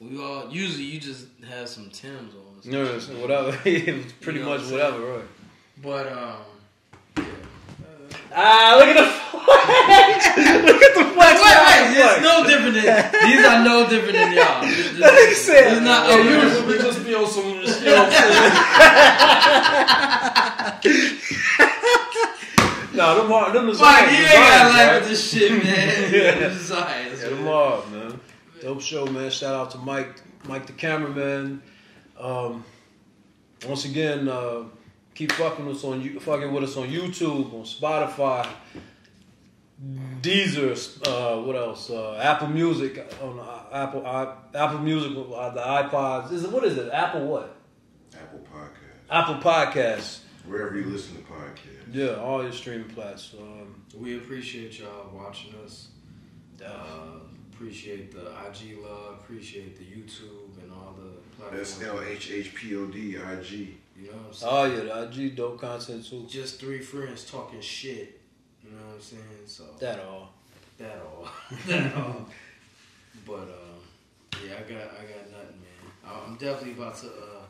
Like we all usually you just have some Tims on. some No, shit. whatever. [laughs] it was pretty You know much I'm whatever, right? But um, Ah, look at the flex. [laughs] look at the flex. wait, wait, Flex. it's no different than these are no different than y'all. [laughs] This- this- That nigga said, It's not "Yo, upper. usually we just be on some, you I'm nah, them hard, them is Fuck, hard you ain't gotta laugh right? at this shit, man. [laughs] Yeah. It's science, Yeah, them man. hard, man. Dope show, man. Shout out to Mike, Mike the cameraman. Um, once again, uh, keep fucking us on you, fucking with us on YouTube, on Spotify, Deezer, uh, what else? Uh, Apple Music on uh, Apple I, Apple Music, uh, the iPods. Is it what is it? Apple what? Apple Podcast. Apple Podcasts. Wherever you listen to podcasts. Yeah, all your streaming platforms. Um, We appreciate y'all watching us. Uh, appreciate the IG love. Appreciate the YouTube and all the S platforms. L H H P O D I G. You know what I'm saying? oh yeah, the IG dope content too. Just three friends talking shit. You know what I'm saying? So That all. that all. [laughs] that all. But uh, yeah, I got I got nothing, man. I- I'm definitely about to uh,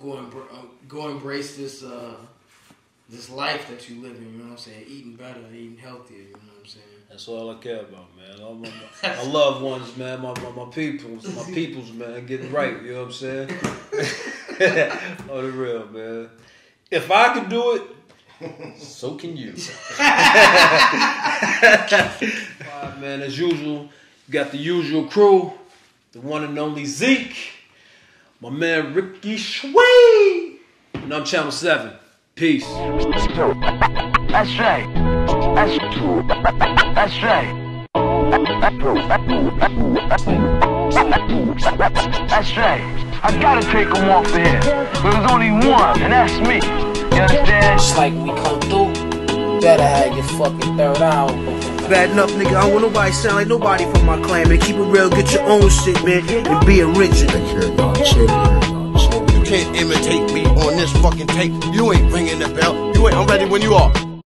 go embr- uh, go embrace this uh, this life that you live in. You know what I'm saying? Eating better, eating healthier. You know what I'm saying? That's all I care about, man. All my, my, [laughs] my loved ones, man. My, my my peoples, my [laughs] peoples, man. Getting right. You know what I'm saying? [laughs] oh, the real, man. If I can do it, so can you. all right, man. As usual, you got the usual crew, the one and only Zeke, my man Ricky Schwee, and I'm Channel Seven. Peace. That's right. That's true. That's right. That's right. I gotta take him off of here. But there's only one, and that's me. You understand? Just like we come through, better have your fucking third hour. Bad enough, nigga. I don't want nobody sound like nobody from my clan, man. Keep it real, get your own shit, man, and be original. You can't imitate me on this fucking tape. You ain't ringing the bell. You ain't. I'm ready when you are.